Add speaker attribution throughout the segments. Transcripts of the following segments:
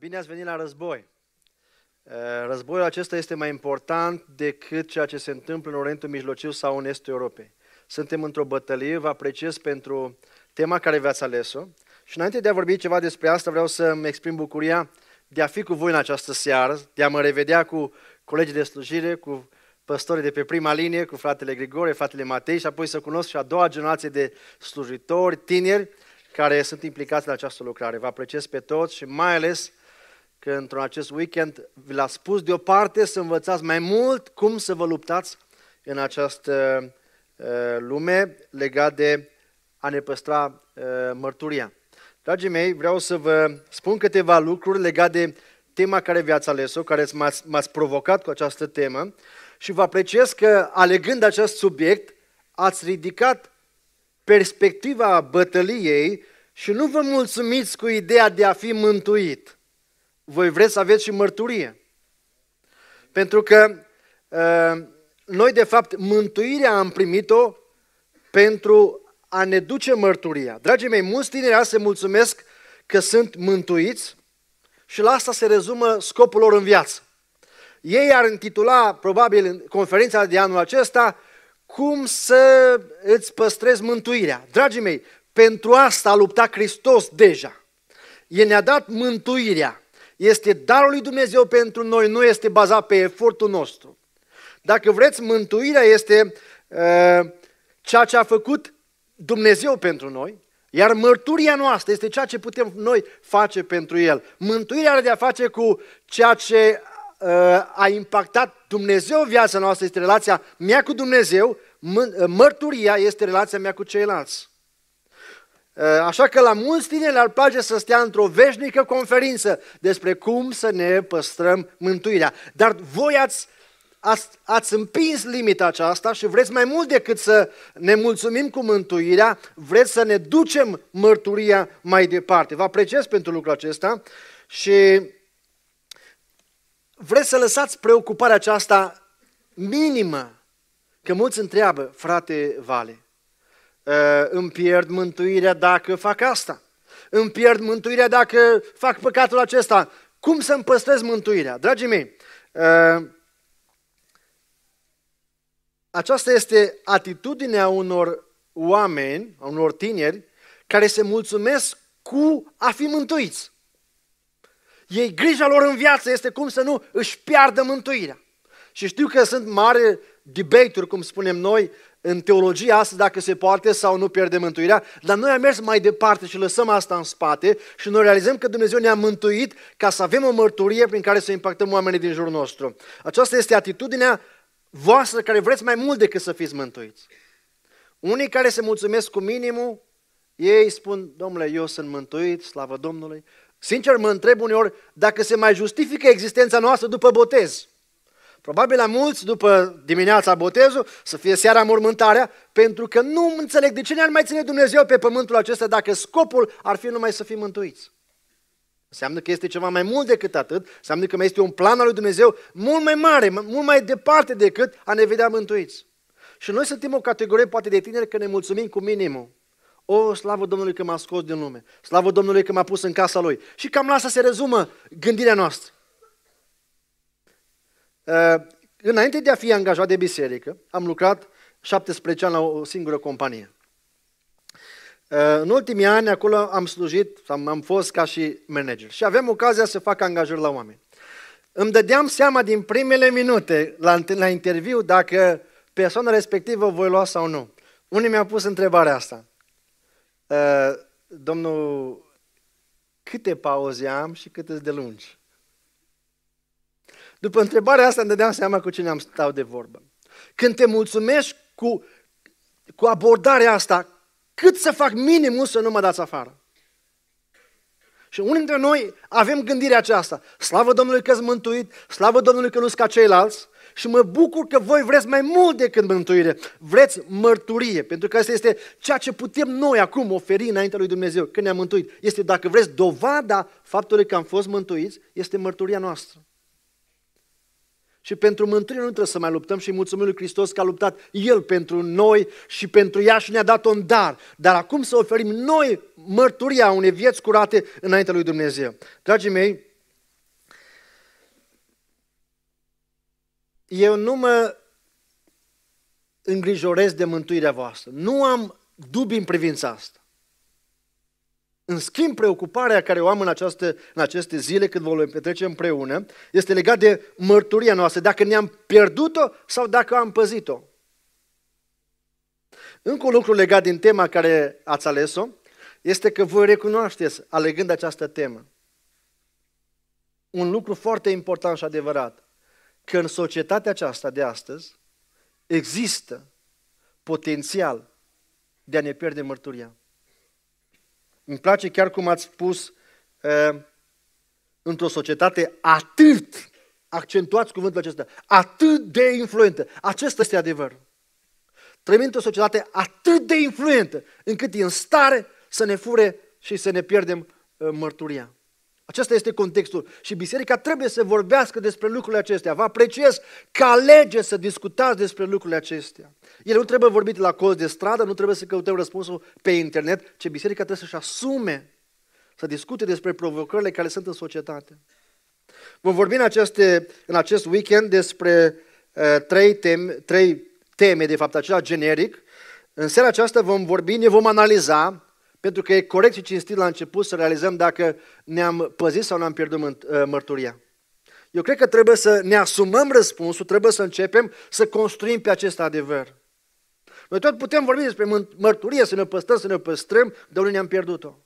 Speaker 1: Bine ați venit la război! Uh, războiul acesta este mai important decât ceea ce se întâmplă în Orientul Mijlociu sau în Estul Europei. Suntem într-o bătălie, vă apreciez pentru tema care v-ați ales-o. Și înainte de a vorbi ceva despre asta, vreau să-mi exprim bucuria de a fi cu voi în această seară, de a mă revedea cu colegii de slujire, cu păstorii de pe prima linie, cu fratele Grigore, fratele Matei și apoi să cunosc și a doua generație de slujitori, tineri, care sunt implicați în această lucrare. Vă apreciez pe toți și mai ales că într-un acest weekend vi l-a spus deoparte să învățați mai mult cum să vă luptați în această uh, lume legat de a ne păstra uh, mărturia. Dragii mei, vreau să vă spun câteva lucruri legate de tema care vi-ați ales-o, care m-ați, m-ați provocat cu această temă și vă apreciez că, alegând acest subiect, ați ridicat perspectiva bătăliei și nu vă mulțumiți cu ideea de a fi mântuit – voi vreți să aveți și mărturie. Pentru că uh, noi, de fapt, mântuirea am primit-o pentru a ne duce mărturia. Dragii mei, mulți tineri se mulțumesc că sunt mântuiți și la asta se rezumă scopul lor în viață. Ei ar intitula, probabil, în conferința de anul acesta, cum să îți păstrezi mântuirea. Dragii mei, pentru asta a luptat Hristos deja. El ne-a dat mântuirea este darul lui Dumnezeu pentru noi, nu este bazat pe efortul nostru. Dacă vreți, mântuirea este uh, ceea ce a făcut Dumnezeu pentru noi, iar mărturia noastră este ceea ce putem noi face pentru El. Mântuirea are de a face cu ceea ce uh, a impactat Dumnezeu viața noastră, este relația mea cu Dumnezeu, mărturia este relația mea cu ceilalți. Eh, așa că la mulți tineri le-ar place să stea într-o veșnică conferință despre cum să ne păstrăm mântuirea. Dar voi ați, ați, ați împins limita aceasta și vreți mai mult decât să ne mulțumim cu mântuirea, vreți să ne ducem mărturia mai departe. Vă apreciez pentru lucrul acesta și vreți să lăsați preocuparea aceasta minimă. Că mulți întreabă, frate Vale, Ă, îmi pierd mântuirea dacă fac asta. Îmi pierd mântuirea dacă fac păcatul acesta. Cum să-mi păstrez mântuirea? Dragii mei, ă, aceasta este atitudinea unor oameni, a unor tineri, care se mulțumesc cu a fi mântuiți. Ei, grija lor în viață este cum să nu își piardă mântuirea. Și știu că sunt mari debate cum spunem noi, în teologia asta dacă se poate sau nu pierde mântuirea, dar noi am mers mai departe și lăsăm asta în spate și noi realizăm că Dumnezeu ne-a mântuit ca să avem o mărturie prin care să impactăm oamenii din jurul nostru. Aceasta este atitudinea voastră care vreți mai mult decât să fiți mântuiți. Unii care se mulțumesc cu minimul, ei spun, domnule, eu sunt mântuit, slavă Domnului. Sincer, mă întreb uneori dacă se mai justifică existența noastră după botez. Probabil la mulți, după dimineața botezul, să fie seara mormântarea, pentru că nu înțeleg de ce ne-ar mai ține Dumnezeu pe pământul acesta dacă scopul ar fi numai să fim mântuiți. Înseamnă că este ceva mai mult decât atât, înseamnă că mai este un plan al lui Dumnezeu mult mai mare, mult mai departe decât a ne vedea mântuiți. Și noi suntem o categorie poate de tineri că ne mulțumim cu minimul. O, slavă Domnului că m-a scos din lume, slavă Domnului că m-a pus în casa Lui. Și cam la asta se rezumă gândirea noastră. Uh, înainte de a fi angajat de biserică, am lucrat 17 ani la o singură companie. Uh, în ultimii ani acolo am slujit, am fost ca și manager și aveam ocazia să fac angajări la oameni. Îmi dădeam seama din primele minute la, la interviu dacă persoana respectivă voi lua sau nu. Unii mi-au pus întrebarea asta. Uh, domnul, câte pauze am și câte de lungi? După întrebarea asta îmi dădeam seama cu cine am stau de vorbă. Când te mulțumești cu, cu abordarea asta, cât să fac minimul să nu mă dați afară? Și unii dintre noi avem gândirea aceasta. Slavă Domnului că-s mântuit, slavă Domnului că nu-s ca ceilalți și mă bucur că voi vreți mai mult decât mântuire. Vreți mărturie, pentru că asta este ceea ce putem noi acum oferi înaintea lui Dumnezeu când ne-am mântuit. Este, dacă vreți, dovada faptului că am fost mântuiți, este mărturia noastră. Și pentru mântuire nu trebuie să mai luptăm și mulțumim lui Hristos că a luptat El pentru noi și pentru ea și ne-a dat un dar. Dar acum să oferim noi mărturia unei vieți curate înaintea lui Dumnezeu. Dragii mei, eu nu mă îngrijorez de mântuirea voastră. Nu am dubii în privința asta. În schimb, preocuparea care o am în, această, în aceste zile, când vom petrece împreună, este legat de mărturia noastră, dacă ne-am pierdut-o sau dacă am păzit-o. Încă un lucru legat din tema care ați ales-o, este că voi recunoașteți, alegând această temă, un lucru foarte important și adevărat, că în societatea aceasta de astăzi există potențial de a ne pierde mărturia. Îmi place chiar cum ați spus, uh, într-o societate atât, accentuați cuvântul acesta, atât de influentă. Acesta este adevăr. Trăim într-o societate atât de influentă, încât e în stare să ne fure și să ne pierdem uh, mărturia. Acesta este contextul. Și biserica trebuie să vorbească despre lucrurile acestea. Vă apreciez că alege să discutați despre lucrurile acestea. Ele nu trebuie vorbit la colț de stradă, nu trebuie să căutăm răspunsul pe internet, ci biserica trebuie să-și asume să discute despre provocările care sunt în societate. Vom vorbi în, aceste, în acest weekend despre uh, trei, teme, trei teme, de fapt, acela generic. În seara aceasta vom vorbi, ne vom analiza pentru că e corect și cinstit la început să realizăm dacă ne-am păzit sau ne-am pierdut ă, mărturia. Eu cred că trebuie să ne asumăm răspunsul, trebuie să începem să construim pe acest adevăr. Noi tot putem vorbi despre mărturie, să ne păstrăm, să ne păstrăm, de unde ne-am pierdut-o.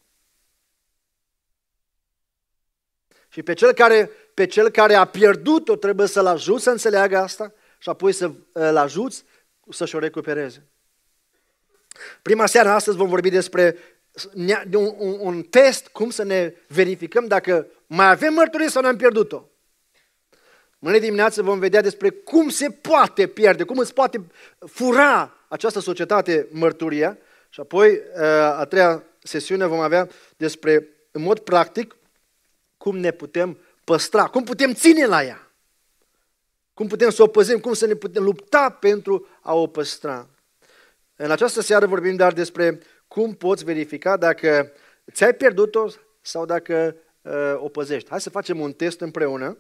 Speaker 1: Și pe cel care, pe cel care a pierdut-o trebuie să-l ajut să înțeleagă asta și apoi să-l ajuți să-și o recupereze. Prima seară astăzi vom vorbi despre de un, un, un test cum să ne verificăm dacă mai avem mărturie sau ne-am pierdut-o. Mâine dimineață vom vedea despre cum se poate pierde, cum îți poate fura această societate mărturia și apoi uh, a treia sesiune vom avea despre, în mod practic, cum ne putem păstra, cum putem ține la ea, cum putem să o păzim, cum să ne putem lupta pentru a o păstra. În această seară vorbim dar despre cum poți verifica dacă ți-ai pierdut-o sau dacă uh, o păzești. Hai să facem un test împreună,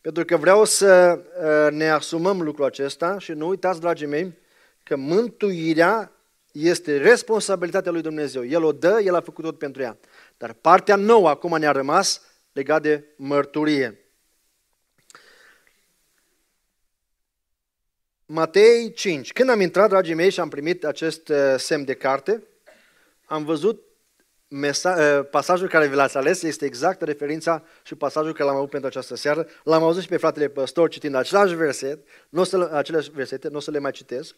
Speaker 1: pentru că vreau să uh, ne asumăm lucrul acesta și nu uitați, dragii mei, că mântuirea este responsabilitatea lui Dumnezeu. El o dă, El a făcut tot pentru ea. Dar partea nouă acum ne-a rămas legat de mărturie. Matei 5. Când am intrat, dragii mei, și am primit acest uh, semn de carte, am văzut mesa- uh, pasajul care vi l-ați ales, este exact referința și pasajul care l-am avut pentru această seară. L-am auzit și pe fratele păstor citind același verset, nu o să, aceleași versete, nu o să le mai citesc,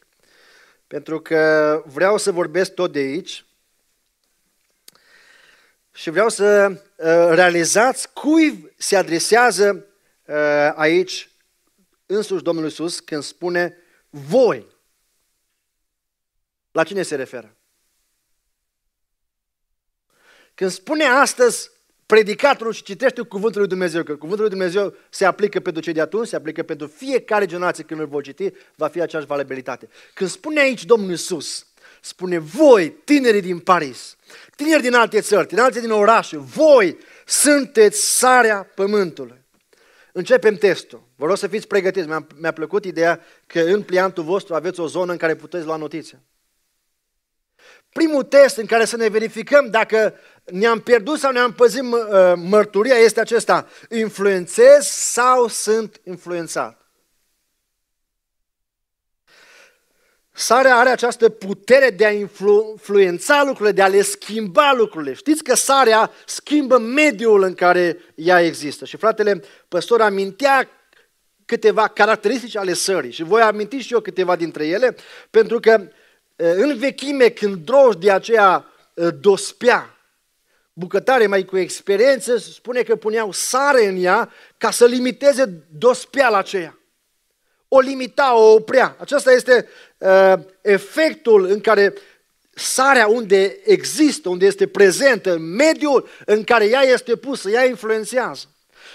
Speaker 1: pentru că vreau să vorbesc tot de aici și vreau să uh, realizați cui se adresează aici însuși Domnul Iisus când spune voi. La cine se referă? Când spune astăzi predicatorul și citește cuvântul lui Dumnezeu, că cuvântul lui Dumnezeu se aplică pentru cei de atunci, se aplică pentru fiecare generație când îl vor citi, va fi aceeași valabilitate. Când spune aici Domnul Iisus, spune voi, tinerii din Paris, tineri din alte țări, din alte din orașe, voi sunteți sarea pământului. Începem testul. Vă rog să fiți pregătiți. Mi-a, mi plăcut ideea că în pliantul vostru aveți o zonă în care puteți lua notițe. Primul test în care să ne verificăm dacă ne-am pierdut sau ne-am păzit mărturia este acesta. Influențez sau sunt influențat? Sarea are această putere de a influența lucrurile, de a le schimba lucrurile. Știți că sarea schimbă mediul în care ea există. Și fratele păstor amintea câteva caracteristici ale sării și voi aminti și eu câteva dintre ele, pentru că în vechime când de aceea dospea, bucătare mai cu experiență, spune că puneau sare în ea ca să limiteze dospiala aceea o limita, o oprea. Acesta este uh, efectul în care sarea unde există, unde este prezentă, în mediul în care ea este pusă, ea influențează.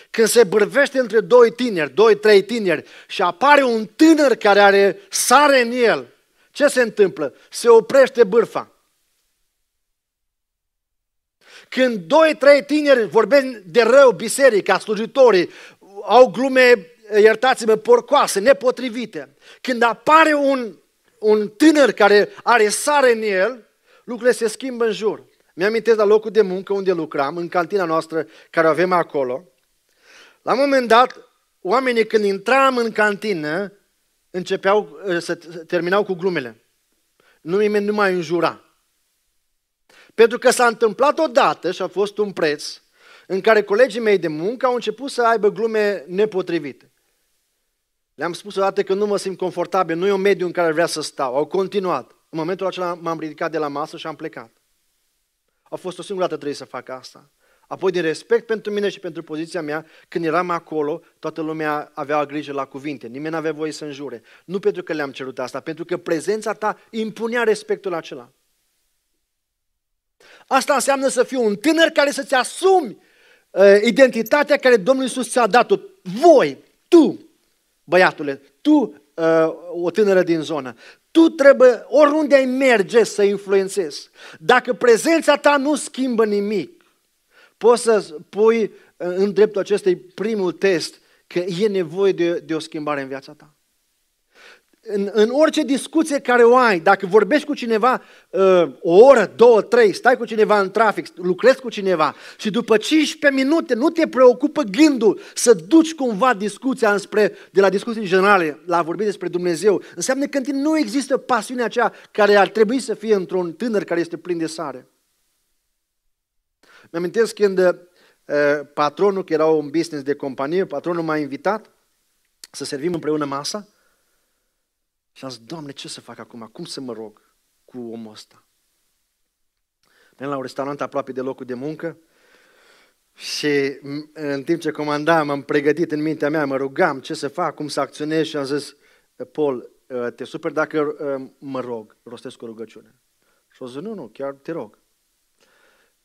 Speaker 1: Când se bârvește între doi tineri, doi, trei tineri și apare un tânăr care are sare în el, ce se întâmplă? Se oprește bârfa. Când doi, trei tineri vorbesc de rău biserica, slujitorii, au glume iertați-mă, porcoase, nepotrivite. Când apare un, un tânăr care are sare în el, lucrurile se schimbă în jur. Mi-amintesc la locul de muncă unde lucram, în cantina noastră care o avem acolo. La un moment dat, oamenii când intram în cantină, începeau ă, să terminau cu glumele. Nu nimeni nu mai înjura. Pentru că s-a întâmplat odată și a fost un preț în care colegii mei de muncă au început să aibă glume nepotrivite. Le-am spus odată că nu mă simt confortabil, nu e un mediu în care vrea să stau. Au continuat. În momentul acela m-am ridicat de la masă și am plecat. A fost o singură dată trebuie să fac asta. Apoi, din respect pentru mine și pentru poziția mea, când eram acolo, toată lumea avea grijă la cuvinte. Nimeni nu avea voie să înjure. Nu pentru că le-am cerut asta, pentru că prezența ta impunea respectul acela. Asta înseamnă să fii un tânăr care să-ți asumi uh, identitatea care Domnul Iisus ți-a dat-o. Voi, tu, băiatule, tu, uh, o tânără din zonă, tu trebuie, oriunde ai merge, să influențezi. Dacă prezența ta nu schimbă nimic, poți să pui uh, în dreptul acestei primul test că e nevoie de, de o schimbare în viața ta în, în orice discuție care o ai, dacă vorbești cu cineva uh, o oră, două, trei, stai cu cineva în trafic, lucrezi cu cineva și după 15 minute nu te preocupă gândul să duci cumva discuția înspre, de la discuții generale la a vorbi despre Dumnezeu, înseamnă că în tine nu există pasiunea aceea care ar trebui să fie într-un tânăr care este plin de sare. Mi-amintesc când uh, patronul, că era un business de companie, patronul m-a invitat să servim împreună masa și am zis, Doamne, ce să fac acum? Cum să mă rog cu omul ăsta? Merg la un restaurant aproape de locul de muncă și în timp ce comandam, am pregătit în mintea mea, mă rugam ce să fac, cum să acționez și am zis, Paul, ă, te super dacă ă, mă rog, rostesc o rugăciune. Și o zis, nu, nu, chiar te rog.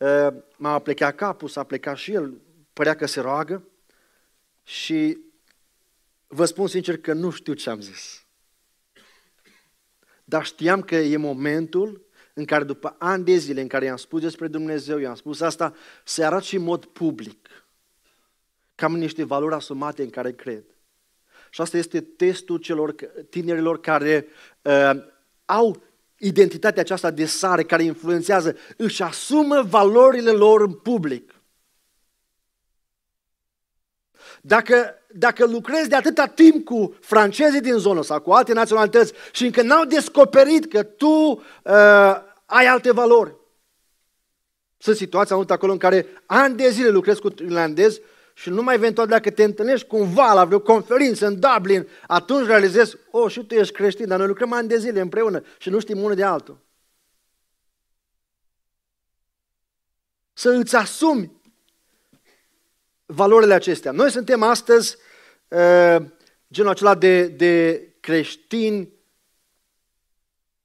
Speaker 1: Ă, m-a plecat capul, s-a plecat și el, părea că se roagă și vă spun sincer că nu știu ce am zis. Dar știam că e momentul în care după ani de zile în care i-am spus despre Dumnezeu, i-am spus asta, să arăt și în mod public. Cam niște valori asumate în care cred. Și asta este testul celor tinerilor care uh, au identitatea aceasta de sare, care influențează, își asumă valorile lor în public. Dacă, dacă lucrezi de atâta timp cu francezii din zonă sau cu alte naționalități și încă n-au descoperit că tu uh, ai alte valori. Sunt situații am acolo în care ani de zile lucrezi cu irlandezi și numai eventual dacă te întâlnești cumva la vreo conferință în Dublin, atunci realizezi, oh, și tu ești creștin, dar noi lucrăm ani de zile împreună și nu știm unul de altul. Să îți asumi valorile acestea. Noi suntem astăzi uh, genul acela de, de creștini,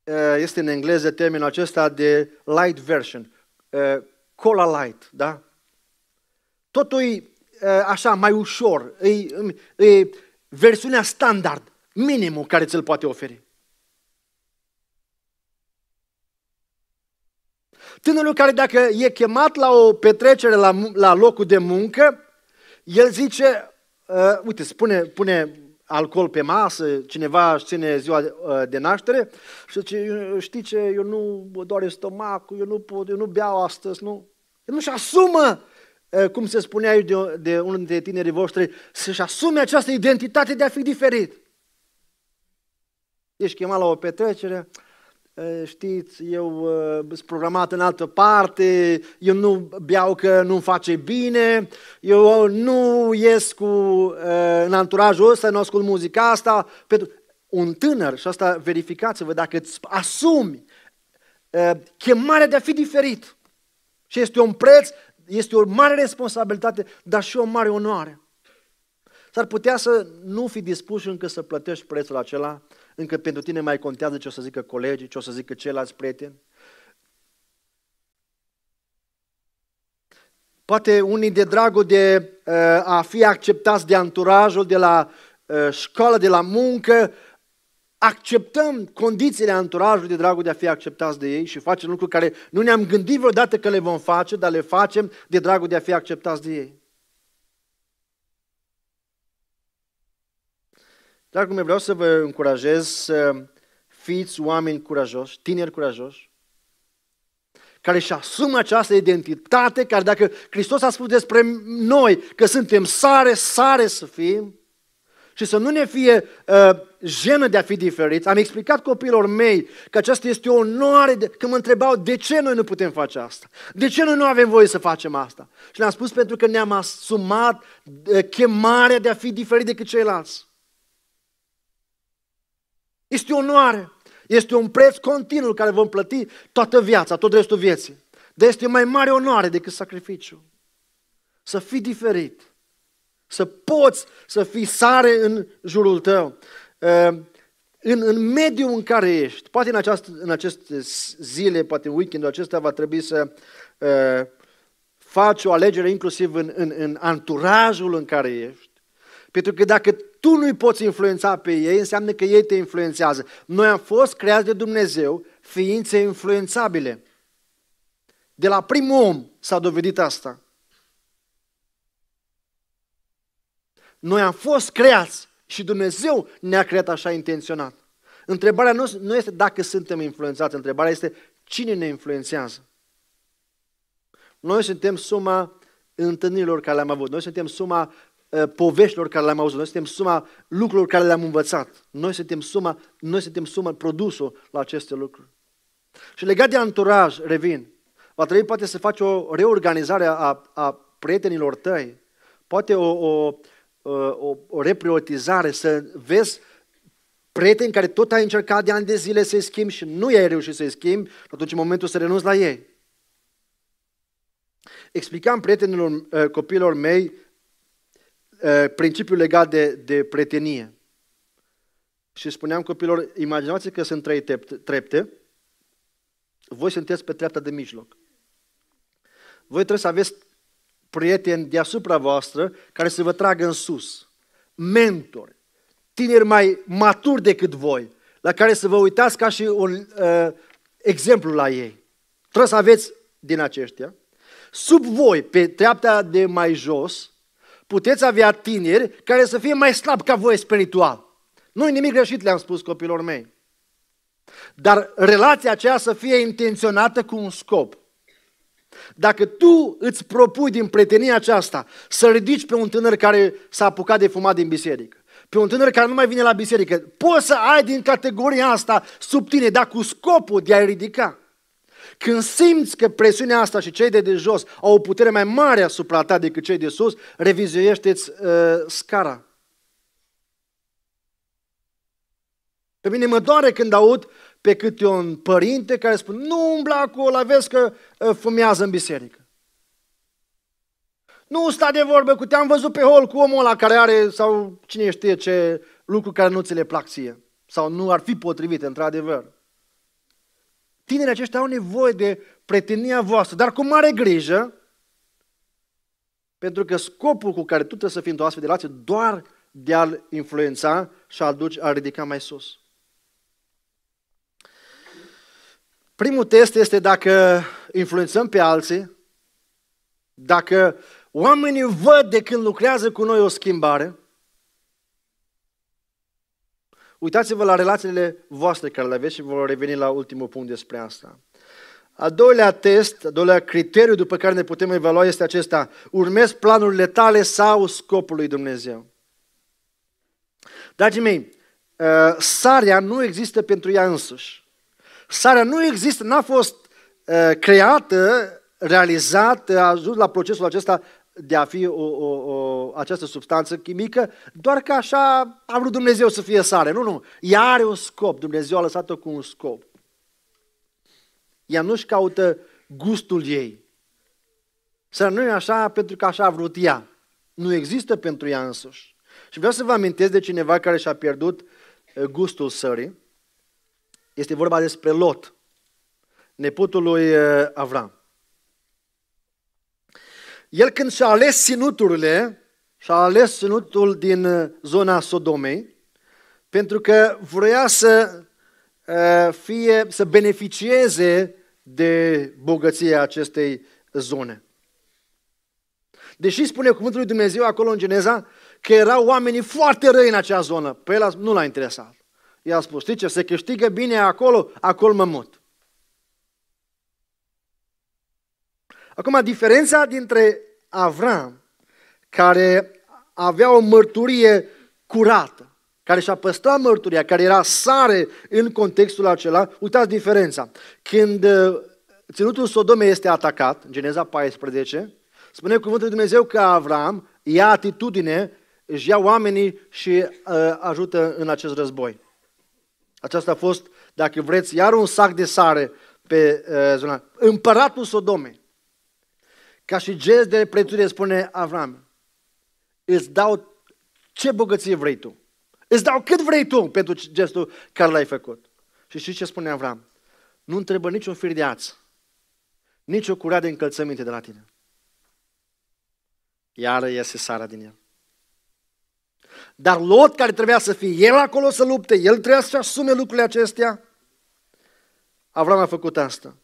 Speaker 1: uh, este în engleză termenul acesta de light version, uh, cola light, da? Totul e uh, așa, mai ușor, e, e versiunea standard, minimul care ți-l poate oferi. Tânărul care dacă e chemat la o petrecere la, la locul de muncă, el zice, uh, uite, spune, pune alcool pe masă, cineva își ține ziua de, uh, de naștere și zice, știi ce, eu nu mă doare stomacul, eu nu pot, eu nu beau astăzi, nu. El nu-și asumă, uh, cum se spunea eu de, de unul dintre tinerii voștri, să-și asume această identitate de a fi diferit. Ești chemat la o petrecere, știți, eu sunt programat în altă parte, eu nu beau că nu-mi face bine, eu nu ies cu, în anturajul ăsta, nu ascult muzica asta. Pentru un tânăr, și asta verificați-vă, dacă îți asumi chemarea de a fi diferit, și este un preț, este o mare responsabilitate, dar și o mare onoare. S-ar putea să nu fi dispus încă să plătești prețul acela, încă pentru tine mai contează ce o să zică colegii, ce o să zică ceilalți prieteni. Poate unii de dragul de uh, a fi acceptați de anturajul, de la uh, școală, de la muncă, acceptăm condițiile anturajului de dragul de a fi acceptați de ei și facem lucruri care nu ne-am gândit vreodată că le vom face, dar le facem de dragul de a fi acceptați de ei. Dragul meu, vreau să vă încurajez să fiți oameni curajoși, tineri curajoși, care își asumă această identitate, care dacă Hristos a spus despre noi că suntem sare, sare să fim, și să nu ne fie uh, jenă de a fi diferiți. Am explicat copiilor mei că aceasta este o onoare, de, că mă întrebau de ce noi nu putem face asta, de ce noi nu avem voie să facem asta. Și le-am spus pentru că ne-am asumat uh, chemarea de a fi diferit decât ceilalți. Este o onoare. Este un preț continuu care vom plăti toată viața, tot restul vieții. Dar este mai mare onoare decât sacrificiu. Să fii diferit. Să poți să fii sare în jurul tău. Ehm, în, în mediul în care ești, poate în, această, în aceste zile, poate în weekendul acesta va trebui să uh, faci o alegere inclusiv în, în, în anturajul în care ești. Pentru că dacă tu nu-i poți influența pe ei, înseamnă că ei te influențează. Noi am fost creați de Dumnezeu ființe influențabile. De la primul om s-a dovedit asta. Noi am fost creați și Dumnezeu ne-a creat așa intenționat. Întrebarea nu este dacă suntem influențați, întrebarea este cine ne influențează. Noi suntem suma întâlnirilor care le-am avut, noi suntem suma uh, poveștilor care le-am auzit, noi suntem suma lucrurilor care le-am învățat, noi suntem suma, noi suntem suma produsul la aceste lucruri. Și legat de anturaj, revin, va trebui poate să faci o reorganizare a, a prietenilor tăi, poate o, o, o, o reprioritizare, să vezi prieteni care tot ai încercat de ani de zile să-i schimbi și nu i-ai reușit să-i schimbi, atunci în momentul să renunți la ei. Explicam prietenilor, uh, copiilor mei uh, principiul legat de, de prietenie. Și spuneam copilor, imaginați că sunt trei trepte, voi sunteți pe treapta de mijloc. Voi trebuie să aveți prieteni deasupra voastră care să vă tragă în sus. Mentori, tineri mai maturi decât voi, la care să vă uitați ca și un uh, exemplu la ei. Trebuie să aveți din aceștia. Sub voi, pe treapta de mai jos, puteți avea tineri care să fie mai slabi ca voi spiritual. Nu nimic greșit, le-am spus copilor mei. Dar relația aceea să fie intenționată cu un scop. Dacă tu îți propui din prietenia aceasta să ridici pe un tânăr care s-a apucat de fumat din biserică, pe un tânăr care nu mai vine la biserică, poți să ai din categoria asta sub tine, dar cu scopul de a-i ridica. Când simți că presiunea asta și cei de, de jos au o putere mai mare asupra ta decât cei de sus, revizuiește-ți uh, scara. Pe mine mă doare când aud pe câte un părinte care spune, nu umbla cu ăla, vezi că uh, fumează în biserică. Nu sta de vorbă cu te-am văzut pe hol cu omul ăla care are, sau cine știe ce lucru care nu ți le plac ție. Sau nu ar fi potrivit, într-adevăr. Tinerii aceștia au nevoie de prietenia voastră, dar cu mare grijă, pentru că scopul cu care tu trebuie să fii într-o astfel de relație doar de a-l influența și a-l duci, a ridica mai sus. Primul test este dacă influențăm pe alții, dacă oamenii văd de când lucrează cu noi o schimbare. Uitați-vă la relațiile voastre care le aveți și vor reveni la ultimul punct despre asta. Al doilea test, al doilea criteriu după care ne putem evalua este acesta. Urmezi planurile tale sau scopul lui Dumnezeu. Dragii mei, uh, sarea nu există pentru ea însuși. Sarea nu există, n-a fost uh, creată, realizată, a ajuns la procesul acesta de a fi o, o, o, această substanță chimică, doar că așa a vrut Dumnezeu să fie sare. Nu, nu. Ea are un scop. Dumnezeu a lăsat-o cu un scop. Ea nu-și caută gustul ei. Să nu e așa pentru că așa a vrut ea. Nu există pentru ea însuși. Și vreau să vă amintesc de cineva care și-a pierdut uh, gustul sării. Este vorba despre Lot, nepotul lui uh, Avram. El când și-a ales ținuturile, și-a ales ținutul din uh, zona Sodomei, pentru că vrea să uh, fie, să beneficieze de bogăția acestei zone. Deși spune cuvântul lui Dumnezeu acolo în Geneza că erau oamenii foarte răi în acea zonă. Pe el nu l-a interesat. El a spus, știi ce, se câștigă bine acolo, acolo mă mut. Acum, diferența dintre Avram, care avea o mărturie curată, care și-a păstrat mărturia, care era sare în contextul acela, uitați diferența. Când uh, ținutul Sodomei este atacat, în Geneza 14, spune cuvântul lui Dumnezeu că Avram ia atitudine, își ia oamenii și uh, ajută în acest război. Aceasta a fost, dacă vreți, iar un sac de sare pe uh, zona. Împăratul Sodomei, ca și gest de prețuire, spune Avram, îți dau ce bogăție vrei tu. Îți dau cât vrei tu pentru gestul care l-ai făcut. Și știți ce spune Avram? Nu întrebă niciun fir de ață, nici o curea de încălțăminte de la tine. Iar iese sara din el. Dar Lot, care trebuia să fie el acolo să lupte, el trebuia să asume lucrurile acestea, Avram a făcut asta.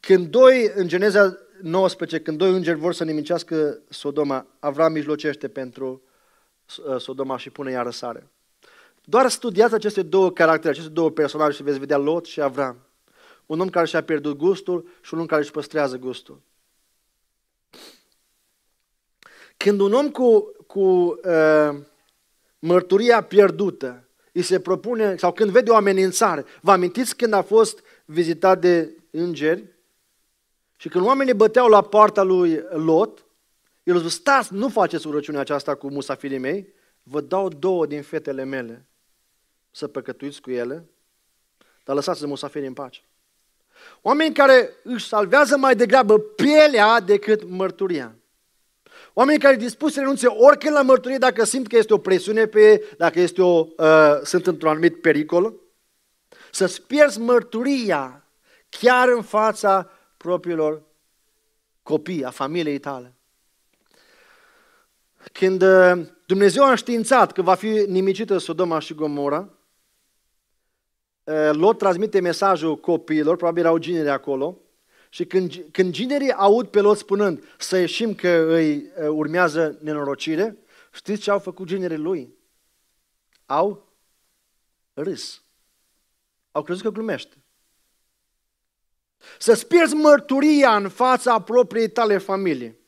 Speaker 1: Când doi, în Geneza 19, când doi îngeri vor să nimicească Sodoma, Avram mijlocește pentru uh, Sodoma și pune iară sare. Doar studiați aceste două caractere, aceste două personaje și veți vedea Lot și Avram. Un om care și-a pierdut gustul și un om care își păstrează gustul. Când un om cu, cu uh, mărturia pierdută îi se propune, sau când vede o amenințare, vă amintiți când a fost vizitat de îngeri și când oamenii băteau la poarta lui Lot, el a zis, stați, nu faceți urăciunea aceasta cu musafirii mei, vă dau două din fetele mele să păcătuiți cu ele, dar lăsați-să musafirii în pace. Oameni care își salvează mai degrabă pielea decât mărturia. Oameni care dispus să renunțe oricând la mărturie dacă simt că este o presiune pe ei, dacă este o, uh, sunt într-un anumit pericol. Să-ți pierzi mărturia chiar în fața propriilor copii, a familiei tale. Când uh, Dumnezeu a înștiințat că va fi nimicită Sodoma și Gomora, uh, Lot transmite mesajul copiilor, probabil erau gineri acolo, și când, când ginerii aud pe Lot spunând să ieșim că îi uh, urmează nenorocire, știți ce au făcut ginerii lui? Au râs. Au crezut că glumește. Să-ți pierzi mărturia în fața propriei tale familii.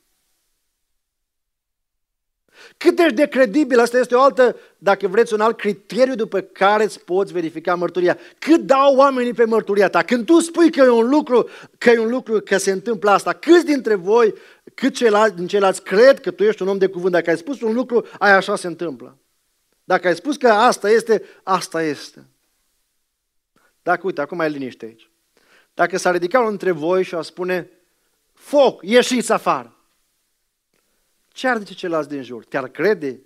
Speaker 1: Cât ești de credibil, asta este o altă, dacă vreți, un alt criteriu după care îți poți verifica mărturia. Cât dau oamenii pe mărturia ta? Când tu spui că e un lucru, că e un lucru, că se întâmplă asta, câți dintre voi, cât ceilalți, din ceilalți cred că tu ești un om de cuvânt? Dacă ai spus un lucru, ai așa se întâmplă. Dacă ai spus că asta este, asta este. Dacă, uite, acum ai liniște aici. Dacă s-ar ridica unul dintre voi și a spune, foc, ieșiți afară. Ce ar zice celălalt din jur? Te-ar crede?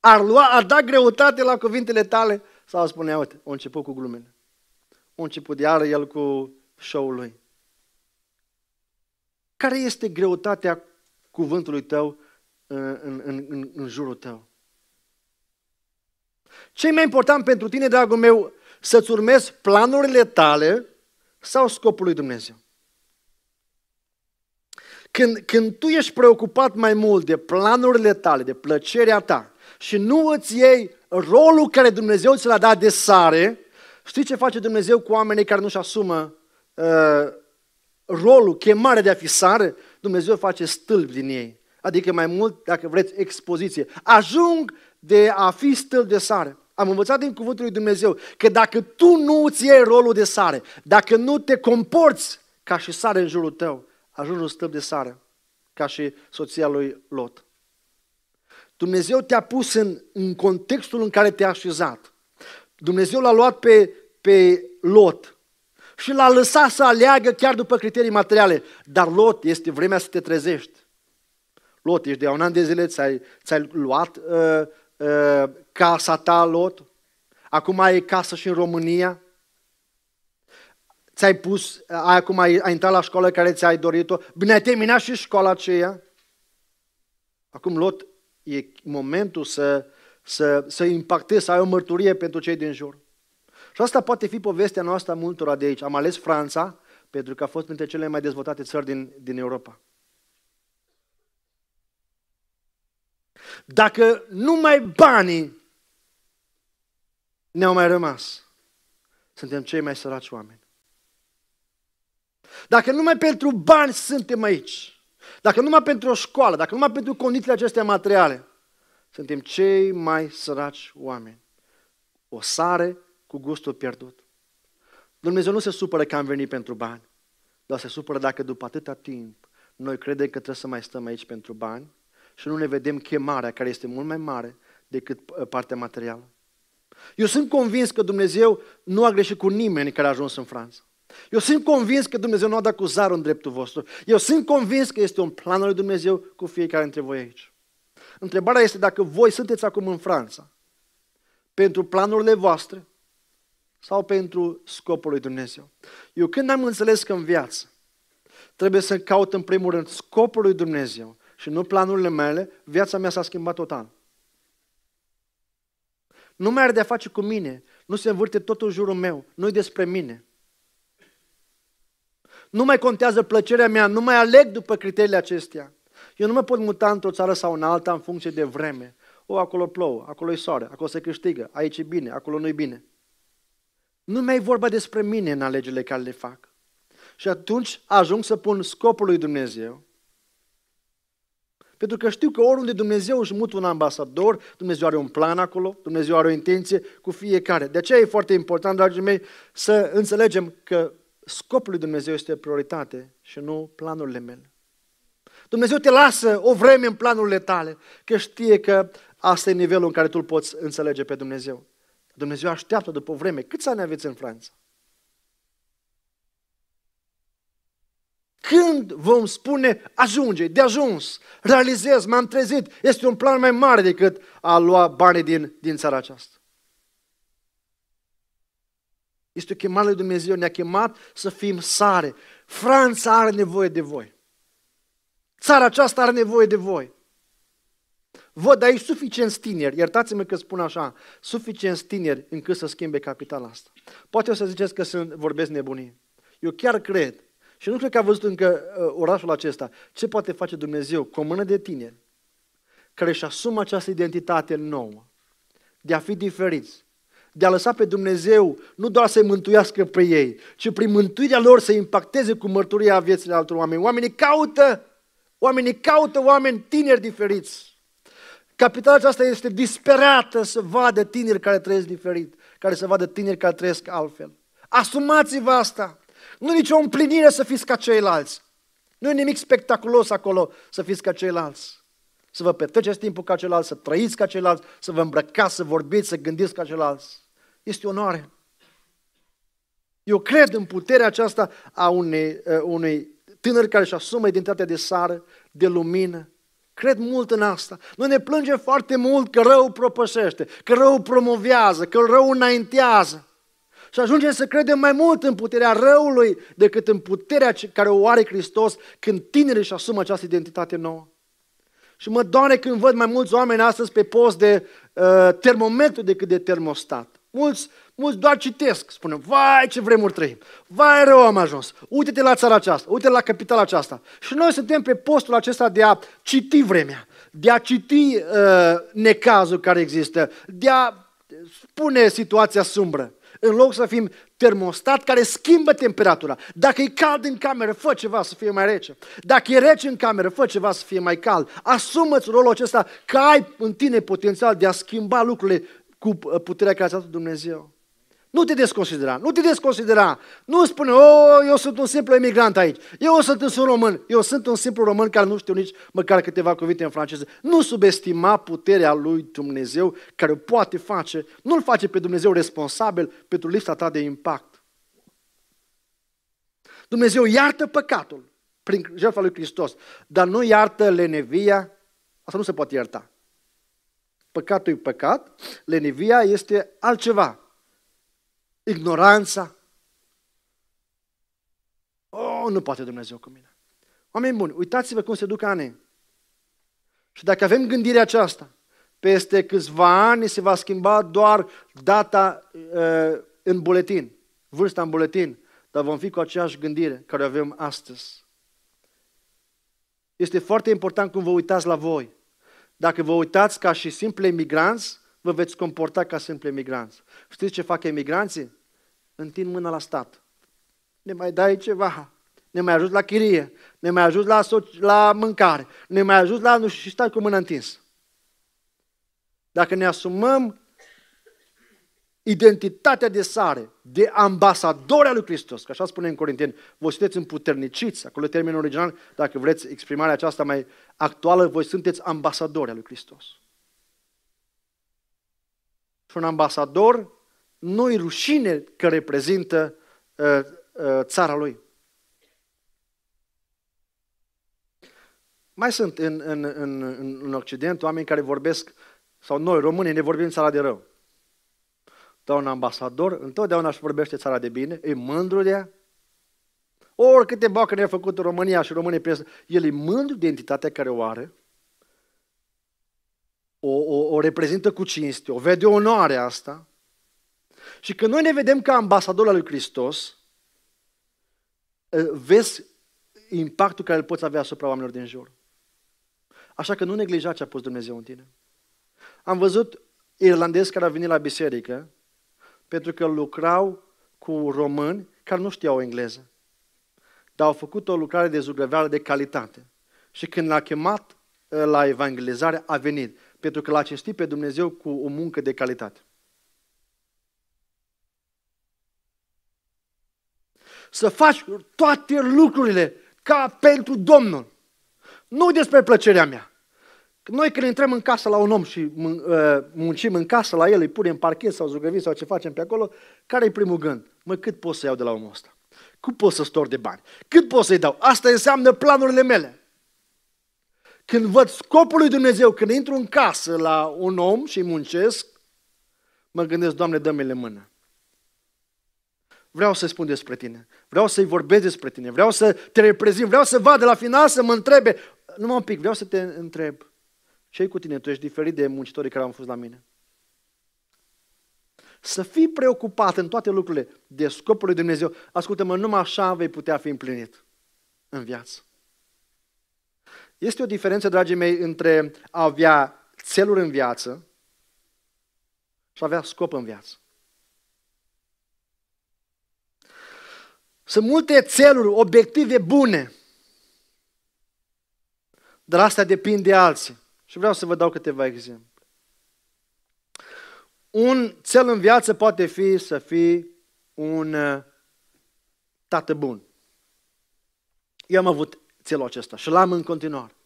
Speaker 1: Ar, lua, ar da greutate la cuvintele tale? Sau spune, uite, a început cu glumele. A început iară el cu show-ul lui. Care este greutatea cuvântului tău în, în, în, în jurul tău? Ce e mai important pentru tine, dragul meu, să-ți urmezi planurile tale sau scopul lui Dumnezeu? Când, când tu ești preocupat mai mult de planurile tale, de plăcerea ta și nu îți iei rolul care Dumnezeu ți l-a dat de sare, știi ce face Dumnezeu cu oamenii care nu-și asumă uh, rolul, chemarea de a fi sare? Dumnezeu face stâlpi din ei. Adică mai mult, dacă vreți, expoziție. Ajung de a fi stâlp de sare. Am învățat din cuvântul lui Dumnezeu că dacă tu nu îți iei rolul de sare, dacă nu te comporți ca și sare în jurul tău, ajungi un stâlp de sare, ca și soția lui Lot. Dumnezeu te-a pus în, în contextul în care te-a așezat. Dumnezeu l-a luat pe, pe Lot și l-a lăsat să aleagă chiar după criterii materiale. Dar Lot, este vremea să te trezești. Lot, ești de un an de zile, ți-ai, ți-ai luat uh, uh, casa ta, Lot. Acum ai casă și în România ți-ai pus, ai, acum ai, ai intrat la școală care ți-ai dorit-o, bine, ai terminat și școala aceea. Acum, Lot, e momentul să, să, să impactezi, să ai o mărturie pentru cei din jur. Și asta poate fi povestea noastră multora de aici. Am ales Franța, pentru că a fost printre cele mai dezvoltate țări din, din Europa. Dacă numai banii ne-au mai rămas, suntem cei mai săraci oameni. Dacă numai pentru bani suntem aici, dacă numai pentru o școală, dacă numai pentru condițiile acestea materiale, suntem cei mai săraci oameni. O sare cu gustul pierdut. Dumnezeu nu se supără că am venit pentru bani, dar se supără dacă după atâta timp noi credem că trebuie să mai stăm aici pentru bani și nu ne vedem chemarea care este mult mai mare decât uh, partea materială. Eu sunt convins că Dumnezeu nu a greșit cu nimeni care a ajuns în Franța. Eu sunt convins că Dumnezeu nu a dat cu zarul în dreptul vostru. Eu sunt convins că este un plan al lui Dumnezeu cu fiecare dintre voi aici. Întrebarea este dacă voi sunteți acum în Franța pentru planurile voastre sau pentru scopul lui Dumnezeu. Eu când am înțeles că în viață trebuie să caut în primul rând scopul lui Dumnezeu și nu planurile mele, viața mea s-a schimbat total. Nu mai are de-a face cu mine, nu se învârte tot în jurul meu, nu-i despre mine. Nu mai contează plăcerea mea, nu mai aleg după criteriile acestea. Eu nu mă pot muta într-o țară sau în alta în funcție de vreme. O, acolo plouă, acolo e soare, acolo se câștigă, aici e bine, acolo nu e bine. Nu mai e vorba despre mine în alegerile care le fac. Și atunci ajung să pun scopul lui Dumnezeu. Pentru că știu că oriunde Dumnezeu își mută un ambasador, Dumnezeu are un plan acolo, Dumnezeu are o intenție cu fiecare. De aceea e foarte important, dragii mei, să înțelegem că scopul lui Dumnezeu este prioritate și nu planurile mele. Dumnezeu te lasă o vreme în planurile tale, că știe că asta e nivelul în care tu îl poți înțelege pe Dumnezeu. Dumnezeu așteaptă după o vreme. Câți ani aveți în Franța? Când vom spune, ajunge, de ajuns, realizez, m-am trezit, este un plan mai mare decât a lua banii din, din țara aceasta. Este o chemare lui Dumnezeu, ne-a chemat să fim sare. Franța are nevoie de voi. Țara aceasta are nevoie de voi. Văd aici suficienți tineri, iertați-mă că spun așa, suficienți tineri încât să schimbe capitala asta. Poate o să ziceți că sunt, vorbesc nebunii. Eu chiar cred și nu cred că a văzut încă uh, orașul acesta. Ce poate face Dumnezeu cu o mână de tineri care își asumă această identitate nouă de a fi diferiți, de a lăsa pe Dumnezeu nu doar să-i mântuiască pe ei, ci prin mântuirea lor să impacteze cu mărturia viețile altor oameni. Oamenii caută, oamenii caută oameni tineri diferiți. Capitala aceasta este disperată să vadă tineri care trăiesc diferit, care să vadă tineri care trăiesc altfel. Asumați-vă asta. Nu e nicio împlinire să fiți ca ceilalți. Nu e nimic spectaculos acolo să fiți ca ceilalți. Să vă petreceți timpul ca ceilalți, să trăiți ca ceilalți, să vă îmbrăcați, să vorbiți, să gândiți ca ceilalți. Este onoare. Eu cred în puterea aceasta a unei, uh, unei tânări care își asumă identitatea de sară, de lumină. Cred mult în asta. Noi ne plângem foarte mult că rău propășește, că rău promovează, că rău înaintează. Și ajungem să credem mai mult în puterea răului decât în puterea care o are Hristos când tinerii își asumă această identitate nouă. Și mă doare când văd mai mulți oameni astăzi pe post de uh, termometru decât de termostat. Mulți, mulți doar citesc, spune, vai ce vremuri trăim, vai rău am ajuns, uite-te la țara aceasta, uite la capitala aceasta. Și noi suntem pe postul acesta de a citi vremea, de a citi uh, necazul care există, de a spune situația sumbră, în loc să fim termostat care schimbă temperatura. Dacă e cald în cameră, fă ceva să fie mai rece. Dacă e rece în cameră, fă ceva să fie mai cald. Asumă-ți rolul acesta că ai în tine potențial de a schimba lucrurile cu uh, puterea care ți-a dat Dumnezeu. Nu te desconsidera, nu te desconsidera. Nu spune, oh, eu sunt un simplu emigrant aici. Eu sunt un român. Eu sunt un simplu român care nu știu nici măcar câteva cuvinte în franceză. Nu subestima puterea lui Dumnezeu care o poate face. Nu-L face pe Dumnezeu responsabil pentru lipsa ta de impact. Dumnezeu iartă păcatul prin jertfa lui Hristos, dar nu iartă lenevia. Asta nu se poate ierta. Păcatul e păcat, lenevia este altceva. Ignoranța. Oh, nu poate Dumnezeu cu mine. Oameni buni, uitați-vă cum se duc ani. Și dacă avem gândirea aceasta, peste câțiva ani se va schimba doar data uh, în buletin, vârsta în buletin, dar vom fi cu aceeași gândire care o avem astăzi. Este foarte important cum vă uitați la voi. dacă vă uitați ca și simple emigranți, vă veți comporta ca simple emigranți. Știți ce fac emigranții? Întind mâna la stat. Ne mai dai ceva, ne mai ajuns la chirie, ne mai ajuns la, la mâncare, ne mai ajuns la nu știu și stai cu mâna întins. Dacă ne asumăm identitatea de sare, de ambasadori al lui Hristos, că așa spune în Corinteni, voi sunteți împuterniciți, acolo e termenul original, dacă vreți exprimarea aceasta mai actuală, voi sunteți ambasadori al lui Hristos. Și un ambasador nu-i rușine că reprezintă uh, uh, țara lui. Mai sunt în, în, în, în Occident oameni care vorbesc, sau noi, românii, ne vorbim țara de rău. Dar un ambasador întotdeauna își vorbește țara de bine, e mândru de ea. Oricâte boacă ne-a făcut în România și românii presă, el e mândru de entitatea care o are, o, o, o reprezintă cu cinste, o vede onoare asta. Și când noi ne vedem ca ambasador al lui Hristos, vezi impactul care îl poți avea asupra oamenilor din jur. Așa că nu neglija ce a pus Dumnezeu în tine. Am văzut irlandezi care au venit la biserică pentru că lucrau cu români care nu știau engleză. Dar au făcut o lucrare de zugrăveală de calitate. Și când l-a chemat ă, la evangelizare, a venit. Pentru că l-a cinstit pe Dumnezeu cu o muncă de calitate. Să faci toate lucrurile ca pentru Domnul. Nu despre plăcerea mea. Noi când intrăm în casă la un om și uh, muncim în casă la el, îi punem parchet sau zugrăvit sau ce facem pe acolo, care e primul gând? Mă, cât pot să iau de la omul ăsta? Cât pot să stor de bani? Cât pot să-i dau? Asta înseamnă planurile mele. Când văd scopul lui Dumnezeu, când intru în casă la un om și muncesc, mă gândesc, Doamne, dă-mi mână. Vreau să spun despre tine. Vreau să-i vorbesc despre tine. Vreau să te reprezint. Vreau să vadă la final să mă întrebe. Numai un pic, vreau să te întreb ce cu tine? Tu ești diferit de muncitorii care au fost la mine. Să fii preocupat în toate lucrurile de scopul lui Dumnezeu. Ascultă-mă, numai așa vei putea fi împlinit în viață. Este o diferență, dragii mei, între a avea țeluri în viață și a avea scop în viață. Sunt multe țeluri, obiective bune, dar asta depinde de alții. Și vreau să vă dau câteva exemple. Un cel în viață poate fi să fii un uh, tată bun. Eu am avut țelul acesta și l-am în continuare.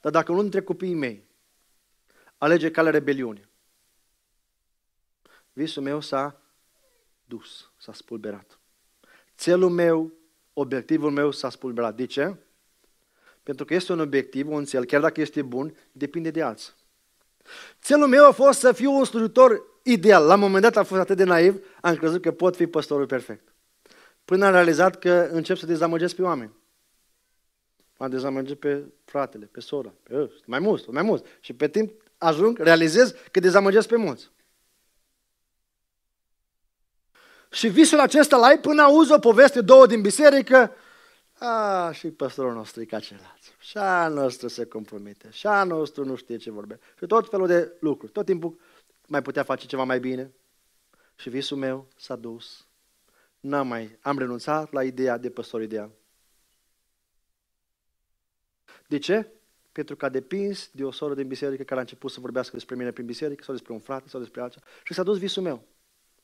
Speaker 1: Dar dacă unul dintre copiii mei alege calea rebeliunii, visul meu s-a dus, s-a spulberat. Țelul meu, obiectivul meu s-a spulberat. De ce? Pentru că este un obiectiv, un cel, chiar dacă este bun, depinde de alții. Țelul meu a fost să fiu un slujitor ideal. La un moment dat am fost atât de naiv, am crezut că pot fi păstorul perfect. Până am realizat că încep să dezamăgesc pe oameni. Am dezamăgit pe fratele, pe sora, pe ăsta, mai mulți, mai mulți. Și pe timp ajung, realizez că dezamăgesc pe mulți. Și visul acesta la ei până auzi o poveste, două din biserică, a, și păstorul nostru e ca ceilalți. Și a nostru se compromite. Și a nostru nu știe ce vorbe. Și tot felul de lucruri. Tot timpul mai putea face ceva mai bine. Și visul meu s-a dus. N-am mai, am renunțat la ideea de păstor ideal. De ce? Pentru că a depins de o soră din biserică care a început să vorbească despre mine prin biserică sau despre un frate sau despre altceva. Și s-a dus visul meu.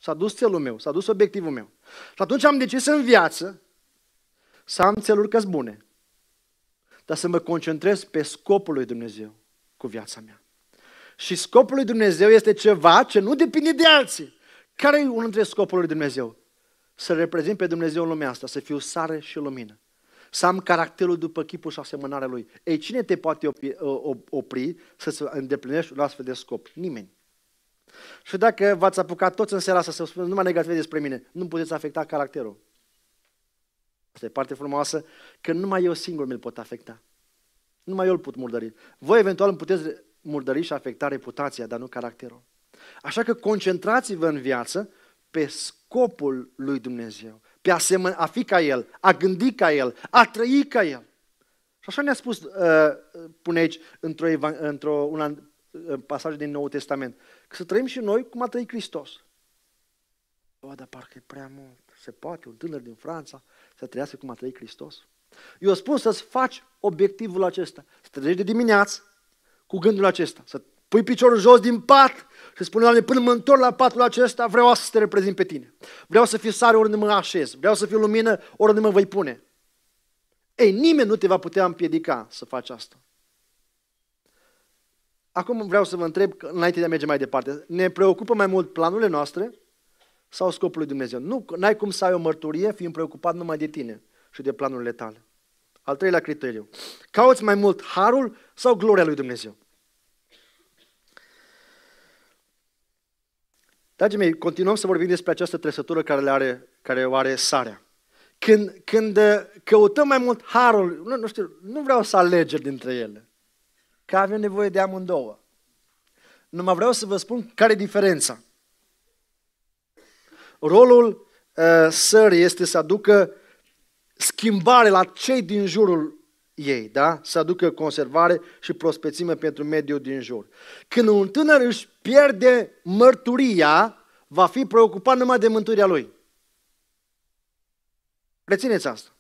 Speaker 1: S-a dus țelul meu, s-a dus obiectivul meu. Și atunci am decis în viață să am țeluri că bune, dar să mă concentrez pe scopul lui Dumnezeu cu viața mea. Și scopul lui Dumnezeu este ceva ce nu depinde de alții. Care e unul dintre scopul lui Dumnezeu? Să reprezint pe Dumnezeu în lumea asta, să fiu sare și lumină. Să am caracterul după chipul și asemănarea Lui. Ei, cine te poate opri, opri să îndeplinești un astfel de scop? Nimeni. Și dacă v-ați apucat toți în seara asta să spuneți numai negativ despre mine, nu puteți afecta caracterul. Asta e parte frumoasă, că numai eu singur mi-l pot afecta. Numai eu îl pot murdări. Voi eventual îmi puteți murdări și afecta reputația, dar nu caracterul. Așa că concentrați-vă în viață pe scopul lui Dumnezeu, pe asemăn- a fi ca El, a gândi ca El, a trăi ca El. Și așa ne-a spus, uh, pune aici, într-o, într-o un pasaj din Noul Testament, că să trăim și noi cum a trăit Hristos. Bă, dar parcă e prea mult. Se poate un tânăr din Franța să trăiască cum a trăit Hristos? Eu spun să-ți faci obiectivul acesta. Să te de dimineață cu gândul acesta. Să pui piciorul jos din pat și spune, Doamne, până mă întorc la patul acesta, vreau să te reprezint pe tine. Vreau să fiu sare oriunde mă așez. Vreau să fiu lumină oriunde mă voi pune. Ei, nimeni nu te va putea împiedica să faci asta. Acum vreau să vă întreb, înainte de a merge mai departe, ne preocupă mai mult planurile noastre sau scopul lui Dumnezeu? Nu, n-ai cum să ai o mărturie fiind preocupat numai de tine și de planurile tale. Al treilea criteriu. Cauți mai mult harul sau gloria lui Dumnezeu? Dragii mei, continuăm să vorbim despre această trăsătură care, le are, care o are sarea. Când, când uh, căutăm mai mult harul, nu, nu știu, nu vreau să alegeri dintre ele, că avem nevoie de amândouă. Numai vreau să vă spun care e diferența. Rolul uh, sării este să aducă schimbare la cei din jurul ei, da? Să aducă conservare și prospețime pentru mediul din jur. Când un tânăr își pierde mărturia, va fi preocupat numai de mântuirea lui. Rețineți asta.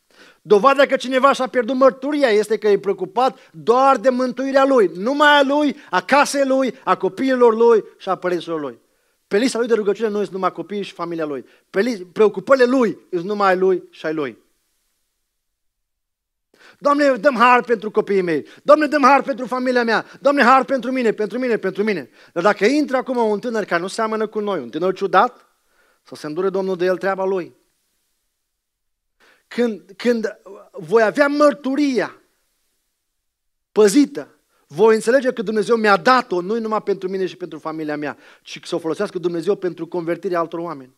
Speaker 1: Dovada că cineva și-a pierdut mărturia este că e preocupat doar de mântuirea lui, numai a lui, a casei lui, a copiilor lui și a părinților lui. Pe lista lui de rugăciune nu sunt numai copiii și familia lui. Pe lista, preocupările lui sunt numai ai lui și ai lui. Doamne, dăm har pentru copiii mei. Doamne, dăm har pentru familia mea. Doamne, har pentru mine, pentru mine, pentru mine. Dar dacă intră acum un tânăr care nu seamănă cu noi, un tânăr ciudat, să se îndure Domnul de el treaba lui. Când, când voi avea mărturia păzită, voi înțelege că Dumnezeu mi-a dat-o, nu numai pentru mine și pentru familia mea, ci să o folosească Dumnezeu pentru convertirea altor oameni.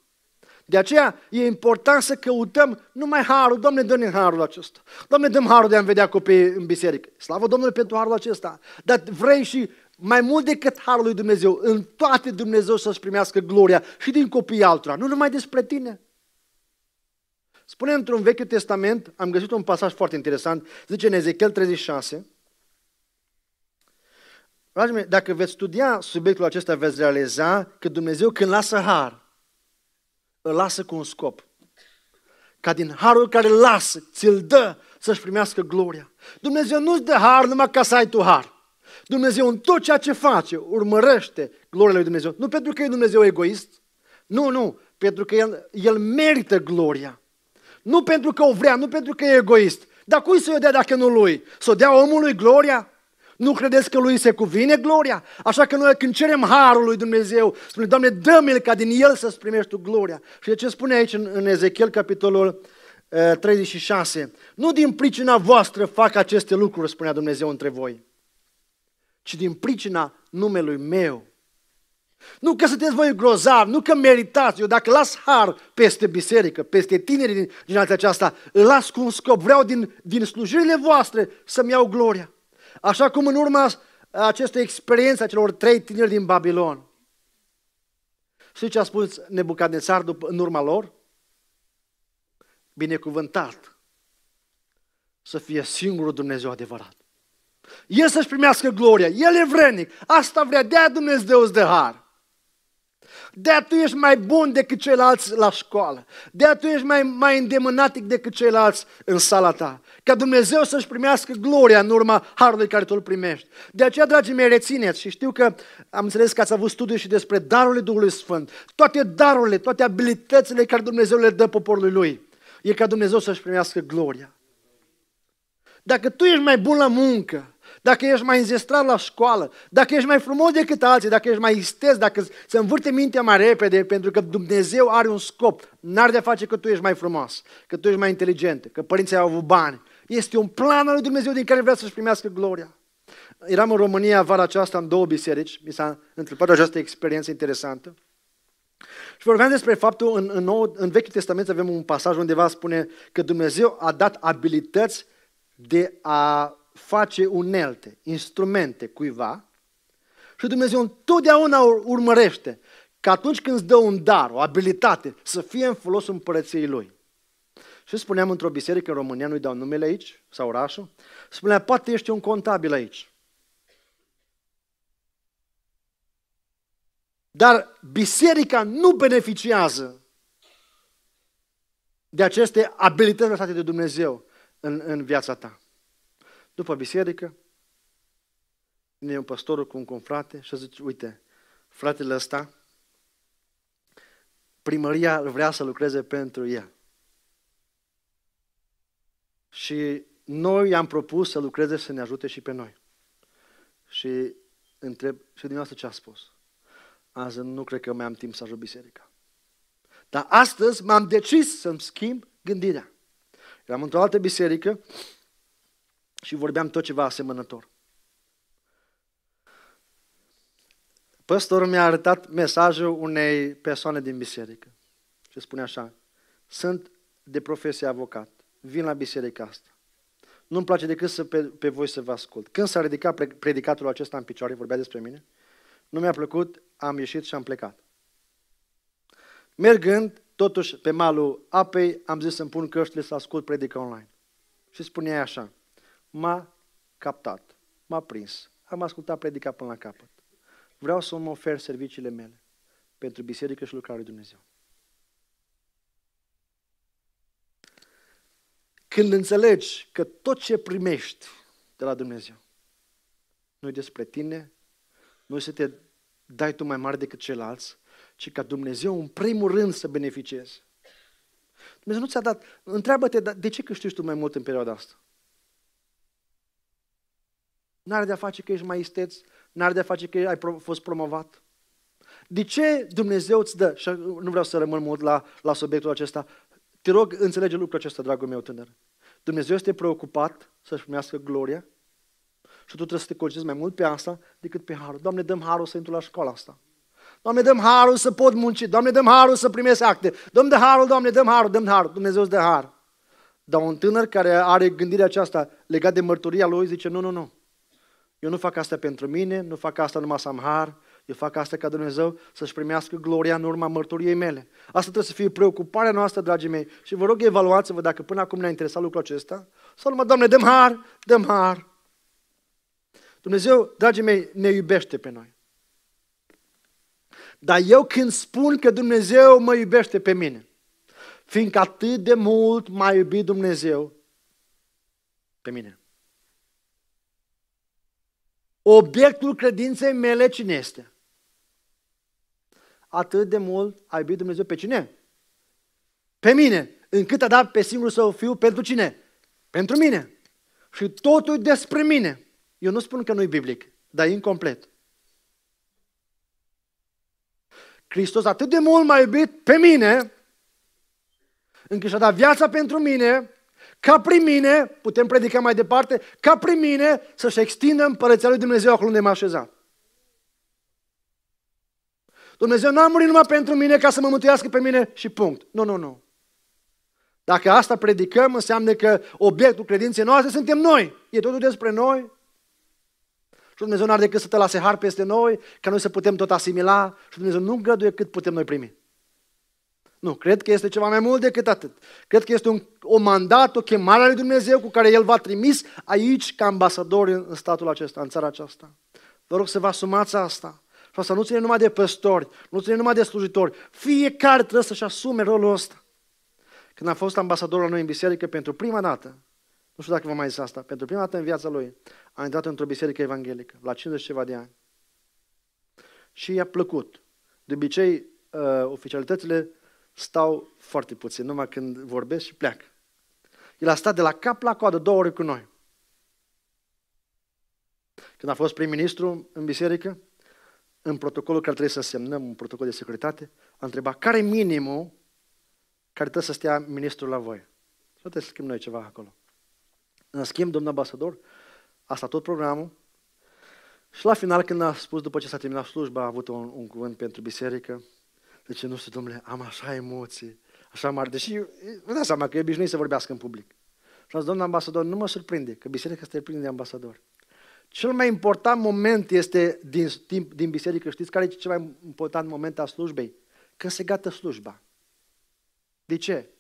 Speaker 1: De aceea e important să căutăm numai harul. Doamne, dă-ne harul acesta. Doamne, dăm harul de a vedea copii în biserică. Slavă Domnului pentru harul acesta. Dar vrei și mai mult decât harul lui Dumnezeu, în toate Dumnezeu să-și primească gloria și din copiii altora, nu numai despre tine. Spune într-un Vechiul Testament, am găsit un pasaj foarte interesant, zice în Ezechiel 36, Dragii mei, dacă veți studia subiectul acesta, veți realiza că Dumnezeu când lasă har, îl lasă cu un scop. Ca din harul care îl lasă, ți-l dă să-și primească gloria. Dumnezeu nu-ți dă har numai ca să ai tu har. Dumnezeu în tot ceea ce face urmărește gloria lui Dumnezeu. Nu pentru că e Dumnezeu egoist, nu, nu, pentru că El, el merită gloria. Nu pentru că o vrea, nu pentru că e egoist. Dar cui să o dea dacă nu lui? Să o dea omului gloria? Nu credeți că lui se cuvine gloria? Așa că noi când cerem harul lui Dumnezeu, spunem, Doamne, dă-mi ca din el să-ți primești tu gloria. Și de ce spune aici în, în Ezechiel, capitolul uh, 36? Nu din pricina voastră fac aceste lucruri, spunea Dumnezeu între voi, ci din pricina numelui meu. Nu că sunteți voi grozavi, nu că meritați. Eu dacă las har peste biserică, peste tinerii din generația aceasta, îl las cu un scop. Vreau din, din slujirile voastre să-mi iau gloria. Așa cum în urma acestei experiențe a celor trei tineri din Babilon. Știți ce a spus Nebucadnețar după, în urma lor? Binecuvântat să fie singurul Dumnezeu adevărat. El să-și primească gloria, El e vrenic, asta vrea, de-aia Dumnezeu îți dă har de tu ești mai bun decât ceilalți la școală. de tu ești mai, mai îndemânatic decât ceilalți în sala ta. Ca Dumnezeu să-și primească gloria în urma harului care tu îl primești. De aceea, dragii mei, rețineți și știu că am înțeles că ați avut studii și despre darurile Duhului Sfânt. Toate darurile, toate abilitățile care Dumnezeu le dă poporului Lui. E ca Dumnezeu să-și primească gloria. Dacă tu ești mai bun la muncă, dacă ești mai înzestrat la școală, dacă ești mai frumos decât alții, dacă ești mai istez, dacă se învârte mintea mai repede, pentru că Dumnezeu are un scop. N-ar de face că tu ești mai frumos, că tu ești mai inteligent, că părinții au avut bani. Este un plan al lui Dumnezeu din care vrea să-și primească gloria. Eram în România vara aceasta în două biserici, mi s-a întâmplat această experiență interesantă. Și vorbeam despre faptul, în, în, nou, în Vechiul Testament avem un pasaj undeva spune că Dumnezeu a dat abilități de a face unelte, instrumente cuiva și Dumnezeu întotdeauna urmărește că atunci când îți dă un dar, o abilitate, să fie în folosul împărăției Lui. Și spuneam într-o biserică în România, nu-i dau numele aici, sau orașul, spunea, poate ești un contabil aici. Dar biserica nu beneficiază de aceste abilități lăsate de Dumnezeu în, în viața ta. După biserică, vine un pastor cu un confrate și zice, uite, fratele ăsta, primăria vrea să lucreze pentru el. Și noi i-am propus să lucreze să ne ajute și pe noi. Și întreb, și dumneavoastră ce a spus? Azi nu cred că mai am timp să ajut biserica. Dar astăzi m-am decis să-mi schimb gândirea. Eram într-o altă biserică și vorbeam tot ceva asemănător. Păstorul mi-a arătat mesajul unei persoane din biserică. Și spune așa, sunt de profesie avocat, vin la biserica asta. Nu-mi place decât să pe, pe voi să vă ascult. Când s-a ridicat predicatul acesta în picioare, vorbea despre mine, nu mi-a plăcut, am ieșit și am plecat. Mergând, totuși, pe malul apei, am zis să-mi pun căștile să ascult predica online. Și spunea așa, m-a captat, m-a prins, am ascultat predica până la capăt. Vreau să mă ofer serviciile mele pentru biserică și lucrarea lui Dumnezeu. Când înțelegi că tot ce primești de la Dumnezeu nu e despre tine, nu să te dai tu mai mare decât ceilalți, ci ca Dumnezeu în primul rând să beneficieze. Dumnezeu nu ți-a dat, întreabă-te, de ce câștigi tu mai mult în perioada asta? N-are de-a face că ești mai isteț, n-are de-a face că ai fost promovat. De ce Dumnezeu îți dă? Și nu vreau să rămân mult la, la subiectul acesta. Te rog, înțelege lucrul acesta, dragul meu tânăr. Dumnezeu este preocupat să-și primească gloria și tu trebuie să te concentrezi mai mult pe asta decât pe harul. Doamne, dăm harul să intru la școala asta. Doamne, dăm harul să pot munci. Doamne, dăm harul să primesc acte. Dăm de harul, Doamne, dăm harul, dăm harul. Dumnezeu îți dă har. Dar un tânăr care are gândirea aceasta legat de mărturia lui zice, nu, nu, nu. Eu nu fac asta pentru mine, nu fac asta numai să am har, eu fac asta ca Dumnezeu să-și primească gloria în urma mărturiei mele. Asta trebuie să fie preocuparea noastră, dragii mei. Și vă rog, evaluați-vă dacă până acum ne-a interesat lucrul acesta. Sau numai, Doamne, dăm har, dăm har. Dumnezeu, dragii mei, ne iubește pe noi. Dar eu când spun că Dumnezeu mă iubește pe mine, fiindcă atât de mult m-a iubit Dumnezeu pe mine. Obiectul credinței mele cine este? Atât de mult a iubit Dumnezeu pe cine? Pe mine. Încât a dat pe singurul său fiu pentru cine? Pentru mine. Și totul despre mine. Eu nu spun că nu e biblic, dar e incomplet. Hristos atât de mult m-a iubit pe mine, încât și-a dat viața pentru mine, ca prin mine, putem predica mai departe, ca prin mine să-și extindă împărăția lui Dumnezeu acolo unde m-a așezat. Dumnezeu nu a murit numai pentru mine ca să mă mântuiască pe mine și punct. Nu, nu, nu. Dacă asta predicăm, înseamnă că obiectul credinței noastre suntem noi. E totul despre noi. Și Dumnezeu nu are decât să te lase har peste noi, ca noi să putem tot asimila și Dumnezeu nu îngăduie cât putem noi primi. Nu, cred că este ceva mai mult decât atât. Cred că este un, o mandat, o chemare a lui Dumnezeu cu care El v-a trimis aici ca ambasador în statul acesta, în țara aceasta. Vă rog să vă asumați asta. Și asta nu ține numai de păstori, nu ține numai de slujitori. Fiecare trebuie să-și asume rolul ăsta. Când a fost ambasador la noi în biserică pentru prima dată, nu știu dacă vă mai zis asta, pentru prima dată în viața lui, a intrat într-o biserică evanghelică, la 50 ceva de ani. Și i-a plăcut. De obicei, uh, oficialitățile stau foarte puțin, numai când vorbesc și pleacă. El a stat de la cap la coadă două ori cu noi. Când a fost prim-ministru în biserică, în protocolul care trebuie să semnăm, un protocol de securitate, a întrebat care e minimul care trebuie să stea ministrul la voi. Și trebuie să schimb noi ceva acolo. În schimb, domnul ambasador, a stat tot programul și la final, când a spus, după ce s-a terminat slujba, a avut un, un cuvânt pentru biserică, zice, nu știu, domnule, am așa emoții, așa mari, deși vă dați seama că e obișnuit să vorbească în public. Și a zis, domnul ambasador, nu mă surprinde, că biserica este plină de ambasadori. Cel mai important moment este din, din, din biserică, știți care e cel mai important moment al slujbei? Când se gata slujba. De ce?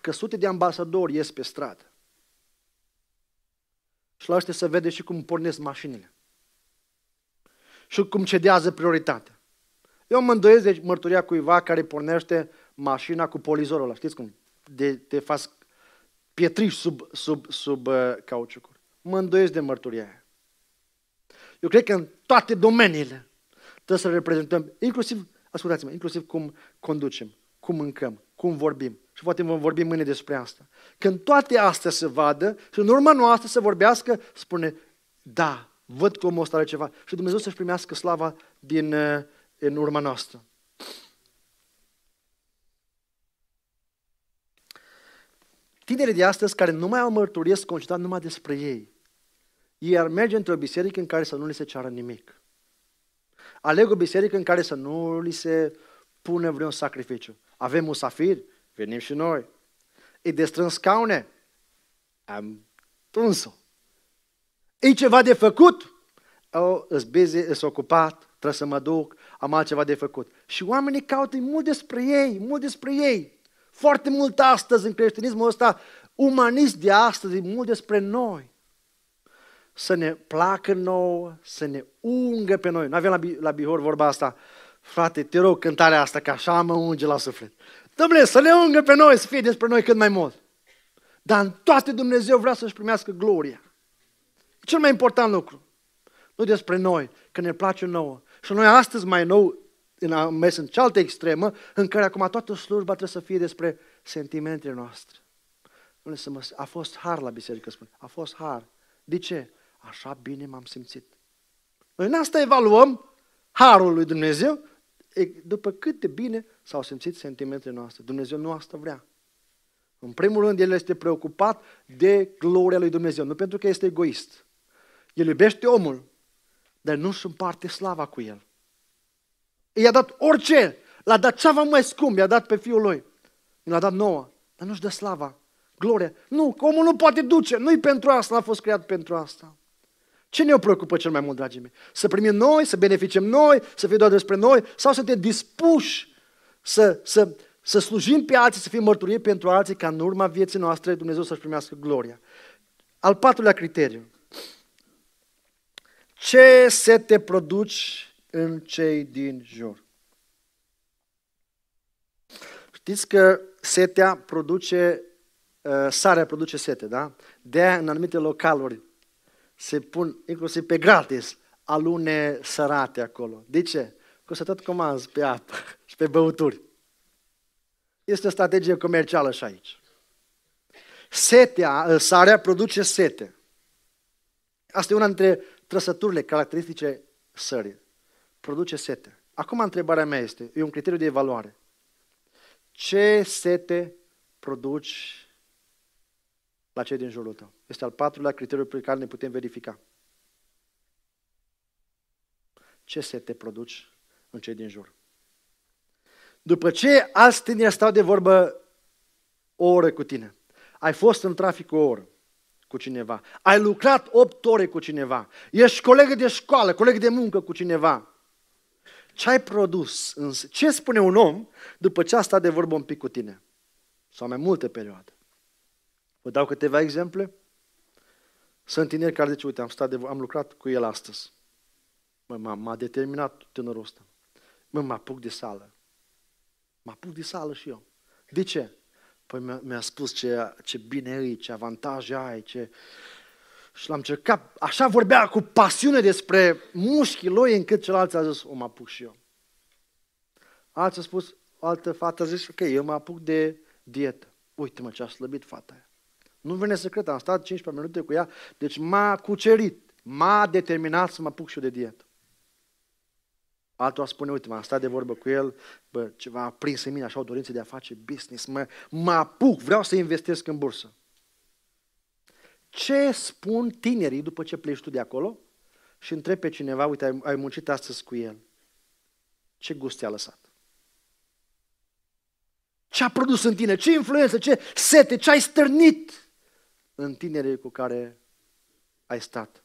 Speaker 1: că sute de ambasadori ies pe stradă. Și la ăștia se vede și cum pornesc mașinile. Și cum cedează prioritatea. Eu mă îndoiesc de mărturia cuiva care pornește mașina cu polizorul ăla. Știți cum? De, de fac pietriș sub, sub, sub uh, cauciucuri. Mă îndoiesc de mărturia aia. Eu cred că în toate domeniile trebuie să reprezentăm, inclusiv, ascultați-mă, inclusiv cum conducem, cum mâncăm, cum vorbim. Și poate vom vorbi mâine despre asta. Când toate astea se vadă și în urma noastră să vorbească, spune, da, văd că omul ăsta are ceva. Și Dumnezeu să-și primească slava din, uh, în urma noastră. Tinerii de astăzi care nu mai au mărturie sunt concentrat numai despre ei. Ei ar merge într-o biserică în care să nu li se ceară nimic. Aleg o biserică în care să nu li se pune vreun sacrificiu. Avem musafiri? Venim și noi. E de strâns scaune? Am tuns-o. E ceva de făcut? Oh, îs busy, îs ocupat, trebuie să mă duc, am altceva de făcut. Și oamenii caută mult despre ei, mult despre ei. Foarte mult astăzi în creștinismul ăsta, umanist de astăzi, e mult despre noi. Să ne placă nouă, să ne ungă pe noi. Nu avem la, la Bihor vorba asta, frate, te rog cântarea asta, că așa mă unge la suflet. Domnule, să ne ungă pe noi, să fie despre noi cât mai mult. Dar în toate Dumnezeu vrea să-și primească gloria. E cel mai important lucru. Nu despre noi, că ne place nouă. Și noi astăzi mai nou am mers în cealaltă extremă, în care acum toată slujba trebuie să fie despre sentimentele noastre. A fost har la biserică, spune. A fost har. De ce? Așa bine m-am simțit. Noi în asta evaluăm harul lui Dumnezeu, după cât de bine s-au simțit sentimentele noastre. Dumnezeu nu asta vrea. În primul rând, El este preocupat de gloria lui Dumnezeu, nu pentru că este egoist. El iubește omul, dar nu-și împarte slava cu el. I-a dat orice, l-a dat ceva mai scump, i-a dat pe fiul lui. L-a dat nouă, dar nu-și dă slava, gloria. Nu, că omul nu poate duce, nu-i pentru asta, n-a fost creat pentru asta. Ce ne preocupă cel mai mult, dragii mei? Să primim noi, să beneficiem noi, să fie doar despre noi, sau să te dispuși să, să, să slujim pe alții, să fim mărturie pentru alții, ca în urma vieții noastre Dumnezeu să-și primească gloria. Al patrulea criteriu. Ce se te produci în cei din jur? Știți că setea produce, uh, sarea produce sete, da? de în anumite localuri se pun, inclusiv pe gratis, alune sărate acolo. De ce? Că să tot comanzi pe apă și pe băuturi. Este o strategie comercială și aici. Setea, uh, sarea produce sete. Asta e una dintre trăsăturile caracteristice sării. Produce sete. Acum întrebarea mea este, e un criteriu de evaluare. Ce sete produci la cei din jurul tău? Este al patrulea criteriu pe care ne putem verifica. Ce sete produci în cei din jur? După ce alți tineri stau de vorbă o oră cu tine, ai fost în trafic o oră, cu cineva, ai lucrat 8 ore cu cineva, ești colegă de școală, coleg de muncă cu cineva. Ce ai produs? Ce spune un om după ce a stat de vorbă un pic cu tine? Sau mai multe perioade. Vă dau câteva exemple. Sunt tineri care zice, uite, am, stat de, am lucrat cu el astăzi. Mă, m-a, determinat tânărul ăsta. Mă, mă apuc de sală. Mă apuc de sală și eu. De ce? Păi mi-a, mi spus ce, ce bine e, ce avantaje ai, ce... Și l-am încercat, așa vorbea cu pasiune despre mușchii lui, încât celălalt a zis, o mă apuc și eu. Alții a spus, o altă fată a zis, ok, eu mă apuc de dietă. Uite-mă ce a slăbit fata aia. Nu vine să cred, am stat 15 minute cu ea, deci m-a cucerit, m-a determinat să mă apuc și eu de dietă. Altul a spune, uite, m-am stat de vorbă cu el, bă, ceva a prins în mine așa o dorință de a face business, mă, mă apuc, vreau să investesc în bursă. Ce spun tinerii după ce pleci tu de acolo și întrebi pe cineva, uite, ai, ai muncit astăzi cu el, ce gust ți-a lăsat? Ce a produs în tine? Ce influență? Ce sete? Ce ai stârnit în tinerii cu care ai stat?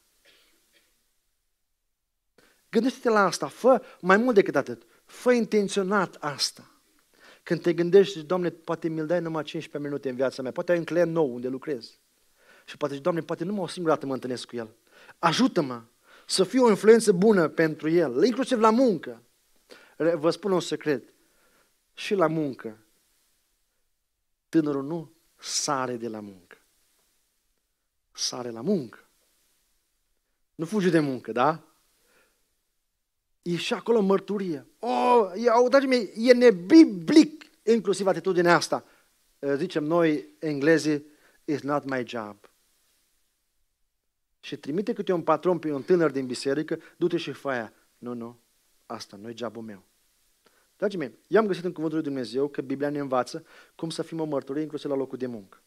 Speaker 1: Gândește-te la asta, fă mai mult decât atât. Fă intenționat asta. Când te gândești, Doamne, poate mi-l dai numai 15 minute în viața mea, poate ai un client nou unde lucrez. Și poate zici, Doamne, poate numai o singură dată mă întâlnesc cu el. Ajută-mă să fiu o influență bună pentru el, inclusiv la muncă. Vă spun un secret. Și la muncă, tânărul nu sare de la muncă. Sare la muncă. Nu fugi de muncă, da? E și acolo mărturie. Oh, e, dragii mei, e nebiblic inclusiv atitudinea asta. Zicem noi, englezii, it's not my job. Și trimite câte un patron pe un tânăr din biserică, du-te și fă aia. Nu, nu, asta nu e jobul meu. Dragii mei, eu am găsit în Cuvântul lui Dumnezeu că Biblia ne învață cum să fim o mărturie inclusiv la locul de muncă.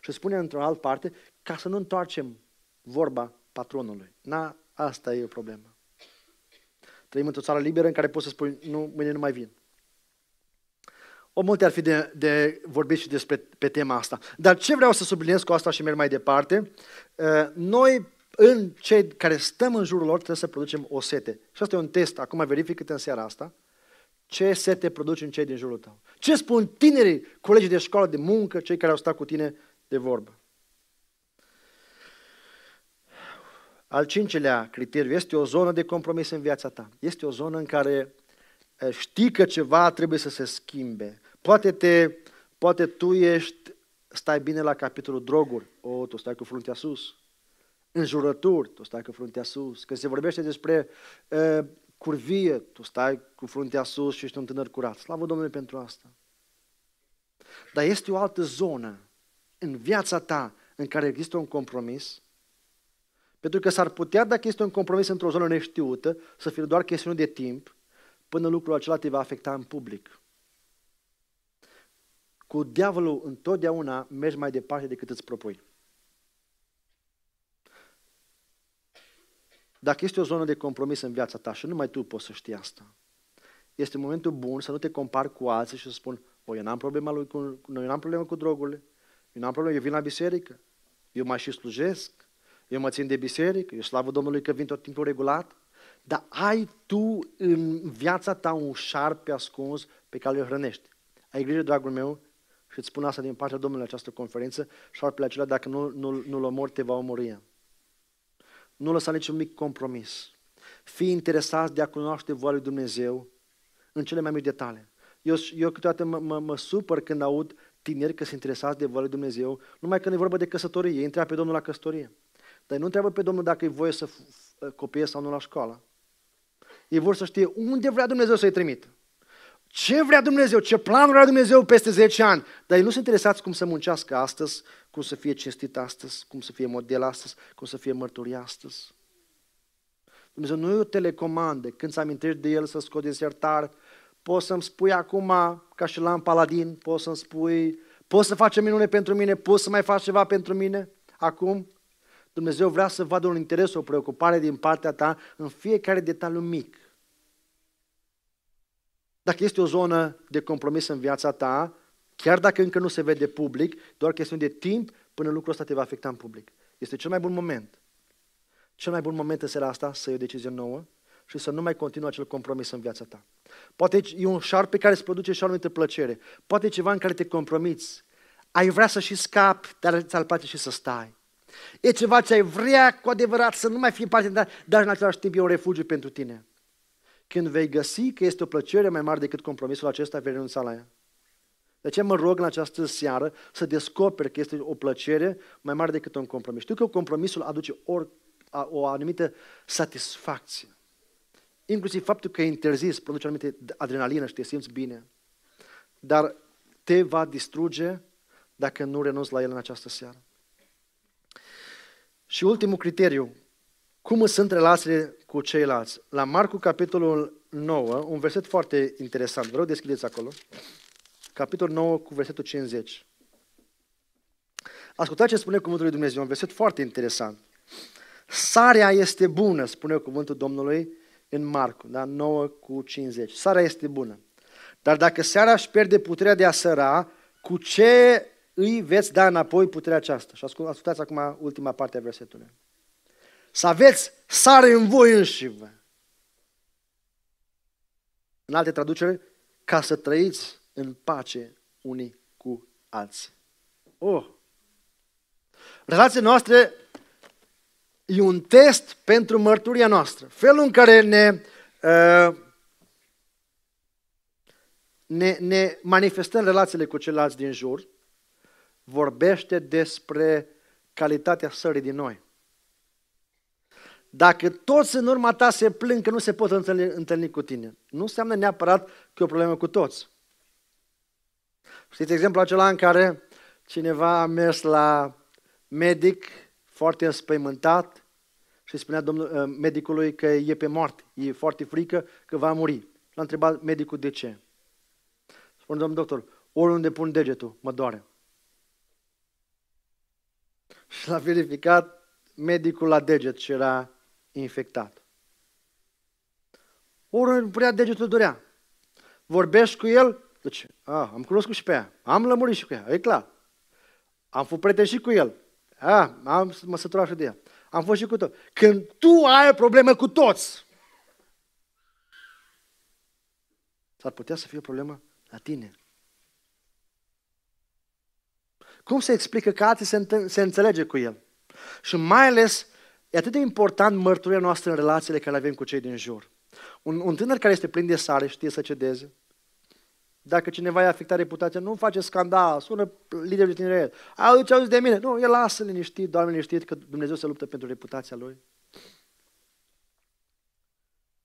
Speaker 1: Și spune într-o altă parte, ca să nu întoarcem vorba patronului. Na, asta e o problemă. Trăim într-o țară liberă în care poți să spui, nu, mâine nu mai vin. O multe ar fi de, de vorbit și despre pe tema asta. Dar ce vreau să subliniez cu asta și merg mai departe, uh, noi, în cei care stăm în jurul lor, trebuie să producem o sete. Și asta e un test, acum verifică în seara asta, ce sete produci în cei din jurul tău. Ce spun tinerii, colegii de școală, de muncă, cei care au stat cu tine de vorbă. Al cincilea criteriu este o zonă de compromis în viața ta. Este o zonă în care eh, știi că ceva trebuie să se schimbe. Poate, te, poate tu ești, stai bine la capitolul droguri, o, tu stai cu fruntea sus. Înjurături, tu stai cu fruntea sus. Când se vorbește despre uh, curvie, tu stai cu fruntea sus și ești un tânăr curat. Slavă Domnului pentru asta. Dar este o altă zonă în viața ta în care există un compromis pentru că s-ar putea, dacă este un compromis într-o zonă neștiută, să fie doar chestiune de timp, până lucrul acela te va afecta în public. Cu diavolul întotdeauna mergi mai departe decât îți propui. Dacă este o zonă de compromis în viața ta și numai tu poți să știi asta, este momentul bun să nu te compari cu alții și să spun, o, eu n-am problema lui cu, eu n-am problemă cu drogurile, eu n-am problemă, eu vin la biserică, eu mai și slujesc, eu mă țin de biserică, eu slavă Domnului că vin tot timpul regulat, dar ai tu în viața ta un șarpe ascuns pe care îl hrănești. Ai grijă, dragul meu, și îți spun asta din partea Domnului această conferință, șarpele acela, dacă nu, nu, nu-l omori, te va omori. Nu lăsa niciun mic compromis. Fii interesat de a cunoaște voia lui Dumnezeu în cele mai mici detalii. Eu, eu câteodată mă, mă, mă supăr când aud tineri că sunt interesați de voia lui Dumnezeu, numai când e vorba de căsătorie. Ei întreabă pe Domnul la căsătorie. Dar nu întreabă pe Domnul dacă e voie să copieze sau nu la școală. Ei vor să știe unde vrea Dumnezeu să-i trimită. Ce vrea Dumnezeu, ce plan vrea Dumnezeu peste 10 ani. Dar ei nu sunt interesați cum să muncească astăzi, cum să fie cinstit astăzi, cum să fie model astăzi, cum să fie mărturie astăzi. Dumnezeu nu e o telecomandă. Când ți amintești de El să scoți desertar, poți să-mi spui acum, ca și la în Paladin, poți să-mi spui, poți să faci minune pentru mine, poți să mai faci ceva pentru mine acum? Dumnezeu vrea să vadă un interes, o preocupare din partea ta în fiecare detaliu mic. Dacă este o zonă de compromis în viața ta, chiar dacă încă nu se vede public, doar chestiune de timp până lucrul ăsta te va afecta în public. Este cel mai bun moment. Cel mai bun moment în seara asta să iei o decizie nouă și să nu mai continui acel compromis în viața ta. Poate e un șarpe care îți produce și o anumită plăcere. Poate e ceva în care te compromiți. Ai vrea să și scapi, dar ți-ar place și să stai. E ceva ce ai vrea cu adevărat să nu mai fie parte, dar, dar în același timp e un refugiu pentru tine. Când vei găsi că este o plăcere mai mare decât compromisul acesta, vei renunța la ea. De ce mă rog în această seară să descoperi că este o plăcere mai mare decât un compromis. Știu că compromisul aduce or, o anumită satisfacție. Inclusiv faptul că e interzis produce anumite adrenalină și te simți bine. Dar te va distruge dacă nu renunți la el în această seară. Și ultimul criteriu, cum sunt relațiile cu ceilalți? La Marcu, capitolul 9, un verset foarte interesant. Vreau deschideți acolo. Capitolul 9 cu versetul 50. Ascultați ce spune cuvântul lui Dumnezeu, un verset foarte interesant. Sarea este bună, spune cuvântul Domnului în Marcu, da? 9 cu 50. Sarea este bună. Dar dacă seara își pierde puterea de a săra, cu ce îi veți da înapoi puterea aceasta. Și ascultați acum ultima parte a versetului. Să aveți sare în voi înșivă. În alte traduceri, ca să trăiți în pace unii cu alții. Oh! Relațiile noastre e un test pentru mărturia noastră. Felul în care ne, uh, ne, ne manifestăm relațiile cu ceilalți din jur vorbește despre calitatea sării din noi. Dacă toți în urma ta se plâng că nu se pot întâlni, întâlni cu tine, nu înseamnă neapărat că e o problemă cu toți. Știți exemplu acela în care cineva a mers la medic foarte înspăimântat și spunea domnul, uh, medicului că e pe moarte, e foarte frică că va muri. L-a întrebat medicul de ce. Spune domnul doctor, oriunde pun degetul, mă doare. Și l-a verificat medicul la deget și era infectat. Oriunde punea degetul dorea. Vorbești cu el, deci, a, am cunoscut și pe ea, am lămurit și cu ea, e clar. Am fost prieten și cu el. A, am, mă săturat și de ea. Am fost și cu tot. Când tu ai problemă cu toți, s-ar putea să fie o problemă la tine. Cum se explică că alții se, se înțelege cu el? Și mai ales, e atât de important mărturia noastră în relațiile care le avem cu cei din jur. Un, un tânăr care este plin de sare știe să cedeze. Dacă cineva i-a afectat reputația, nu face scandal, sună liderul de tineret. Auzi ce auzi de mine? Nu, el lasă liniștit, doar liniștit că Dumnezeu se luptă pentru reputația lui.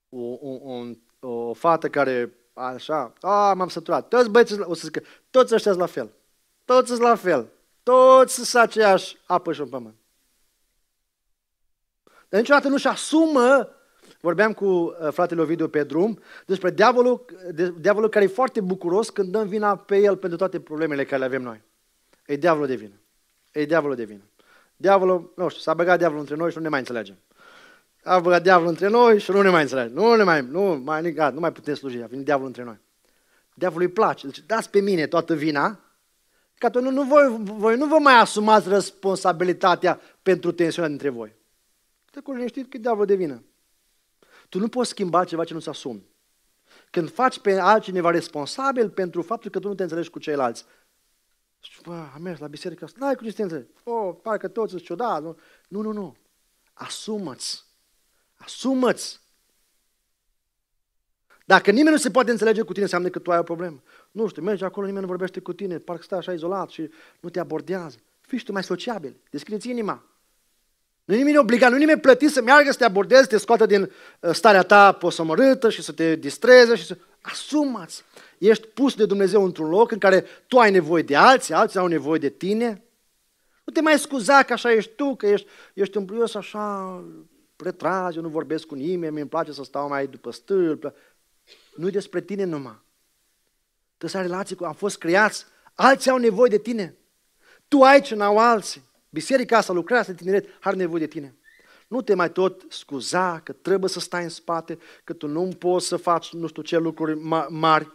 Speaker 1: O, o, o, o fată care așa, a, m-am săturat. Toți băieții, o să zică, toți ăștia la fel. Toți sunt la fel. Toți sunt aceeași apă și în pământ. Dar niciodată nu-și asumă, vorbeam cu uh, fratele Ovidiu pe drum, despre diavolul, de, diavolul care e foarte bucuros când dăm vina pe el pentru toate problemele care le avem noi. E diavolul de vină. E diavolul de vină. Diavolul, nu știu, s-a băgat diavolul între noi și nu ne mai înțelegem. A băgat diavolul între noi și nu ne mai înțelegem. Nu ne mai, nu mai, nu mai putem sluji, a venit diavolul între noi. Diavolul îi place. Deci dați pe mine toată vina, Că atunci nu, nu voi, voi nu vă mai asumați responsabilitatea pentru tensiunea dintre voi. Te liniștit că diavolul de vină. Tu nu poți schimba ceva ce nu-ți asumi. Când faci pe altcineva responsabil pentru faptul că tu nu te înțelegi cu ceilalți, și bă, am mers la biserică asta, n-ai cu ce să te înțelegi. Oh, parcă toți sunt ciudat. Nu, nu, nu. nu. Asumă-ți. Asumă-ți dacă nimeni nu se poate înțelege cu tine, înseamnă că tu ai o problemă. Nu știu, mergi acolo, nimeni nu vorbește cu tine, parcă stai așa izolat și nu te abordează. Fii și tu mai sociabil, deschideți inima. Nu nimeni obligat, nu nimeni plătit să meargă să te abordeze, să te scoată din uh, starea ta posomorâtă și să te distreze și să... Asumați! Ești pus de Dumnezeu într-un loc în care tu ai nevoie de alții, alții au nevoie de tine. Nu te mai scuza că așa ești tu, că ești, ești un așa retrage, eu nu vorbesc cu nimeni, mi-mi place să stau mai după stâlp nu e despre tine numai. Tu să ai relații cu, am fost creați, alții au nevoie de tine. Tu ai ce n-au alții. Biserica asta, lucrează de tineret, are nevoie de tine. Nu te mai tot scuza că trebuie să stai în spate, că tu nu poți să faci nu știu ce lucruri mari.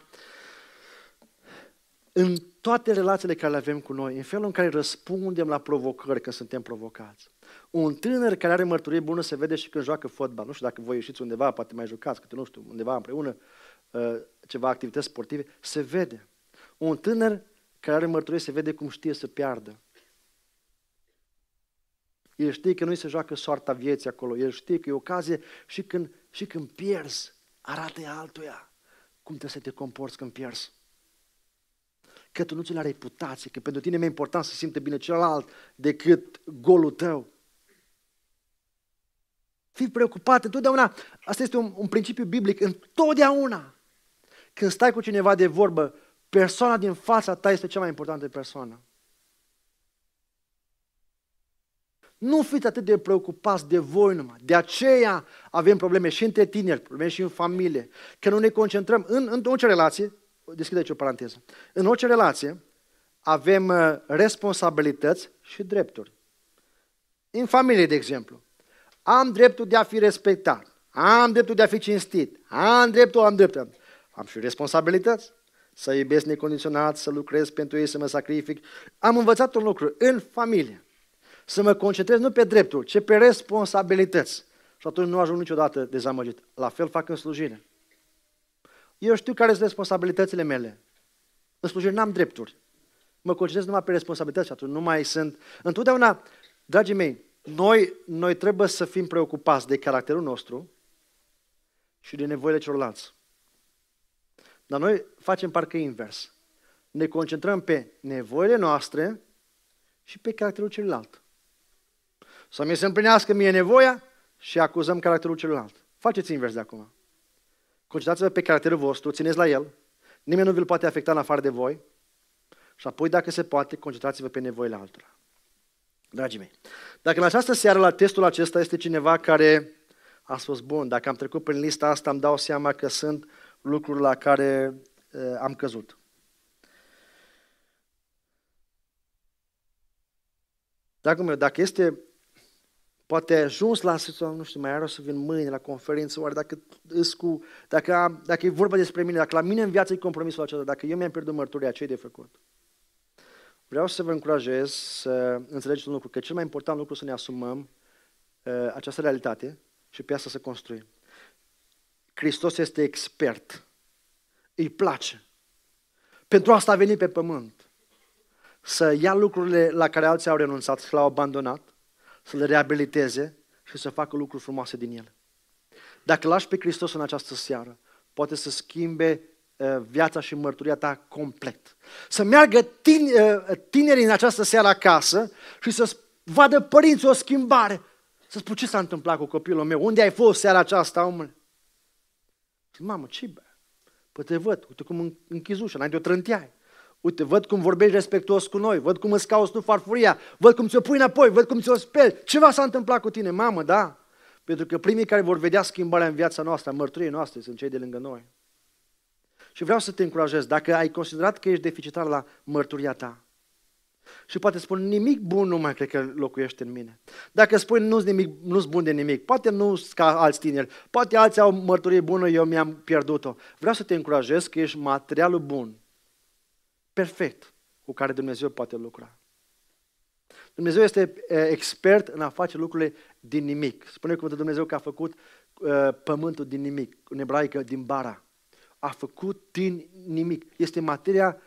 Speaker 1: În toate relațiile care le avem cu noi, în felul în care răspundem la provocări când suntem provocați. Un tânăr care are mărturie bună se vede și când joacă fotbal. Nu știu dacă voi ieșiți undeva, poate mai jucați, câte nu știu, undeva împreună, uh, ceva activități sportive, se vede. Un tânăr care are mărturie se vede cum știe să piardă. El știe că nu se joacă soarta vieții acolo. El știe că e ocazie și când, și când pierzi, arată altuia cum trebuie să te comporți când pierzi. Că tu nu ți la reputație, că pentru tine e mai important să simte bine celălalt decât golul tău. Fii preocupat întotdeauna. Asta este un, un principiu biblic. Întotdeauna. Când stai cu cineva de vorbă, persoana din fața ta este cea mai importantă persoană. Nu fiți atât de preocupați de voi numai. De aceea avem probleme și între tineri, probleme și în familie. Că nu ne concentrăm în, în orice relație, deschid aici o paranteză, în orice relație avem uh, responsabilități și drepturi. În familie, de exemplu, am dreptul de a fi respectat, am dreptul de a fi cinstit, am dreptul, am dreptul. Am și responsabilități, să iubesc necondiționat, să lucrez pentru ei, să mă sacrific. Am învățat un lucru în familie, să mă concentrez nu pe drepturi, ci pe responsabilități. Și atunci nu ajung niciodată dezamăgit. La fel fac în slujire. Eu știu care sunt responsabilitățile mele. În slujire n-am drepturi. Mă concentrez numai pe responsabilități și atunci nu mai sunt... Întotdeauna, dragii mei, noi, noi trebuie să fim preocupați de caracterul nostru și de nevoile celorlalți. Dar noi facem parcă invers. Ne concentrăm pe nevoile noastre și pe caracterul celălalt. Să mi se împlinească mie nevoia și acuzăm caracterul celălalt. Faceți invers de acum. Concentrați-vă pe caracterul vostru, țineți la el, nimeni nu vi-l poate afecta în afară de voi și apoi, dacă se poate, concentrați-vă pe nevoile altora. Dragii mei, dacă în această seară la testul acesta este cineva care a spus, bun, dacă am trecut prin lista asta, îmi dau seama că sunt lucruri la care uh, am căzut. Dragul meu, dacă este, poate ajuns la situația, nu știu, mai are o să vin mâine la conferință, oare dacă, cu, dacă, am, dacă e vorba despre mine, dacă la mine în viață e compromisul acesta, dacă eu mi-am pierdut mărturia, ce de făcut? Vreau să vă încurajez să înțelegeți un lucru, că cel mai important lucru să ne asumăm uh, această realitate și pe asta să construim. Hristos este expert. Îi place. Pentru asta a venit pe pământ. Să ia lucrurile la care alții au renunțat, și le-au abandonat, să le reabiliteze și să facă lucruri frumoase din ele. Dacă lași pe Hristos în această seară, poate să schimbe uh, viața și mărturia ta complet. Să meargă uh, tinerii în această seară acasă și să vadă părinții o schimbare. Să spun ce s-a întâmplat cu copilul meu? Unde ai fost seara aceasta, omule? Mamă, ce bă? Păi te văd, uite cum închizi ușa, înainte o trânteai. Uite, văd cum vorbești respectuos cu noi, văd cum îți cauți tu farfuria, văd cum ți-o pui înapoi, văd cum ți-o speli. Ceva s-a întâmplat cu tine, mamă, da? Pentru că primii care vor vedea schimbarea în viața noastră, în mărturie noastre, sunt cei de lângă noi. Și vreau să te încurajez, dacă ai considerat că ești deficitar la mărturia ta, și poate spun, nimic bun nu mai cred că locuiește în mine. Dacă spui, nu sunt nimic, nu bun de nimic, poate nu sunt ca alți tineri, poate alții au mărturie bună, eu mi-am pierdut-o. Vreau să te încurajez că ești materialul bun, perfect, cu care Dumnezeu poate lucra. Dumnezeu este expert în a face lucrurile din nimic. Spune cuvântul Dumnezeu că a făcut uh, pământul din nimic, în ebraică din bara. A făcut din nimic. Este materia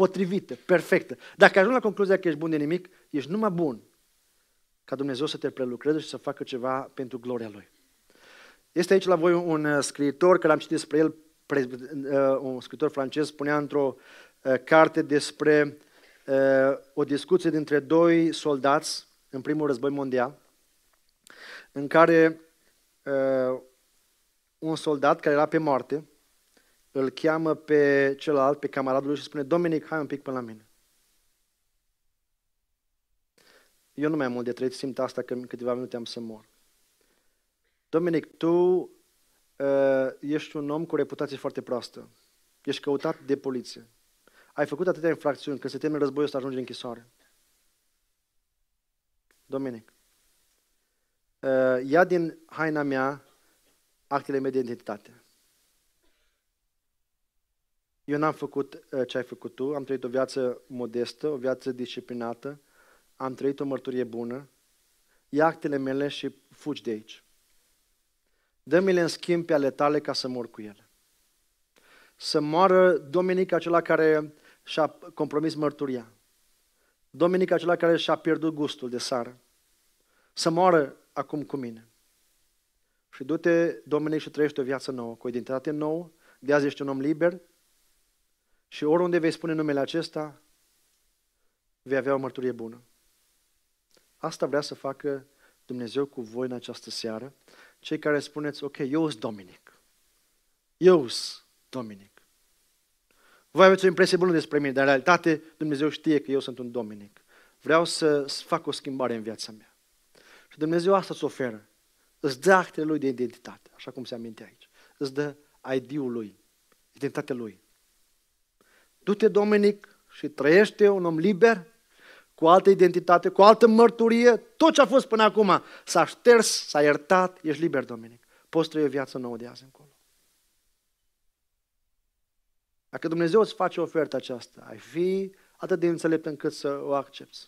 Speaker 1: potrivită, perfectă. Dacă ajungi la concluzia că ești bun de nimic, ești numai bun ca Dumnezeu să te prelucreze și să facă ceva pentru gloria Lui. Este aici la voi un uh, scriitor, care am citit despre el, uh, un scriitor francez, spunea într-o uh, carte despre o discuție dintre doi soldați în primul război mondial, în care un soldat care era pe moarte îl cheamă pe celălalt, pe camaradul lui și spune, Dominic, hai un pic până la mine. Eu nu mai am mult de trăit, simt asta că în câteva minute am să mor. Dominic, tu uh, ești un om cu reputație foarte proastă. Ești căutat de poliție. Ai făcut atâtea infracțiuni, că se teme războiul să ajungi în închisoare. Dominic, uh, ia din haina mea actele mele de identitate. Eu n-am făcut uh, ce ai făcut tu, am trăit o viață modestă, o viață disciplinată, am trăit o mărturie bună, ia actele mele și fugi de aici. Dă-mi-le în schimb pe ale tale ca să mor cu ele. Să moară Dominic acela care și-a compromis mărturia. Dominic acela care și-a pierdut gustul de sară. Să moară acum cu mine. Și du-te, Dominic, și trăiește o viață nouă, cu o identitate nouă. De azi ești un om liber, și oriunde vei spune numele acesta, vei avea o mărturie bună. Asta vrea să facă Dumnezeu cu voi în această seară. Cei care spuneți, ok, eu sunt Dominic. Eu sunt Dominic. Voi aveți o impresie bună despre mine, dar în realitate Dumnezeu știe că eu sunt un Dominic. Vreau să fac o schimbare în viața mea. Și Dumnezeu asta îți oferă. Îți dă actele lui de identitate, așa cum se aminte aici. Îți dă ID-ul lui, identitatea lui. Du-te, Dominic, și trăiește un om liber, cu altă identitate, cu altă mărturie, tot ce a fost până acum s-a șters, s-a iertat, ești liber, Dominic. Poți trăi o viață nouă de azi încolo. Dacă Dumnezeu îți face oferta aceasta, ai fi atât de înțelept încât să o accepti.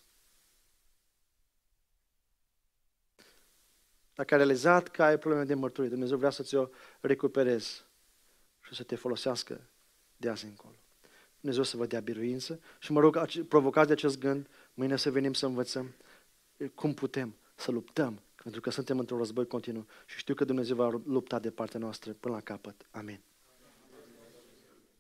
Speaker 1: Dacă ai realizat că ai probleme de mărturie, Dumnezeu vrea să ți-o recuperezi și să te folosească de azi încolo. Dumnezeu să vă dea biruință și mă rog, provocați de acest gând, mâine să venim să învățăm cum putem să luptăm, pentru că suntem într-un război continuu și știu că Dumnezeu va lupta de partea noastră până la capăt. Amin.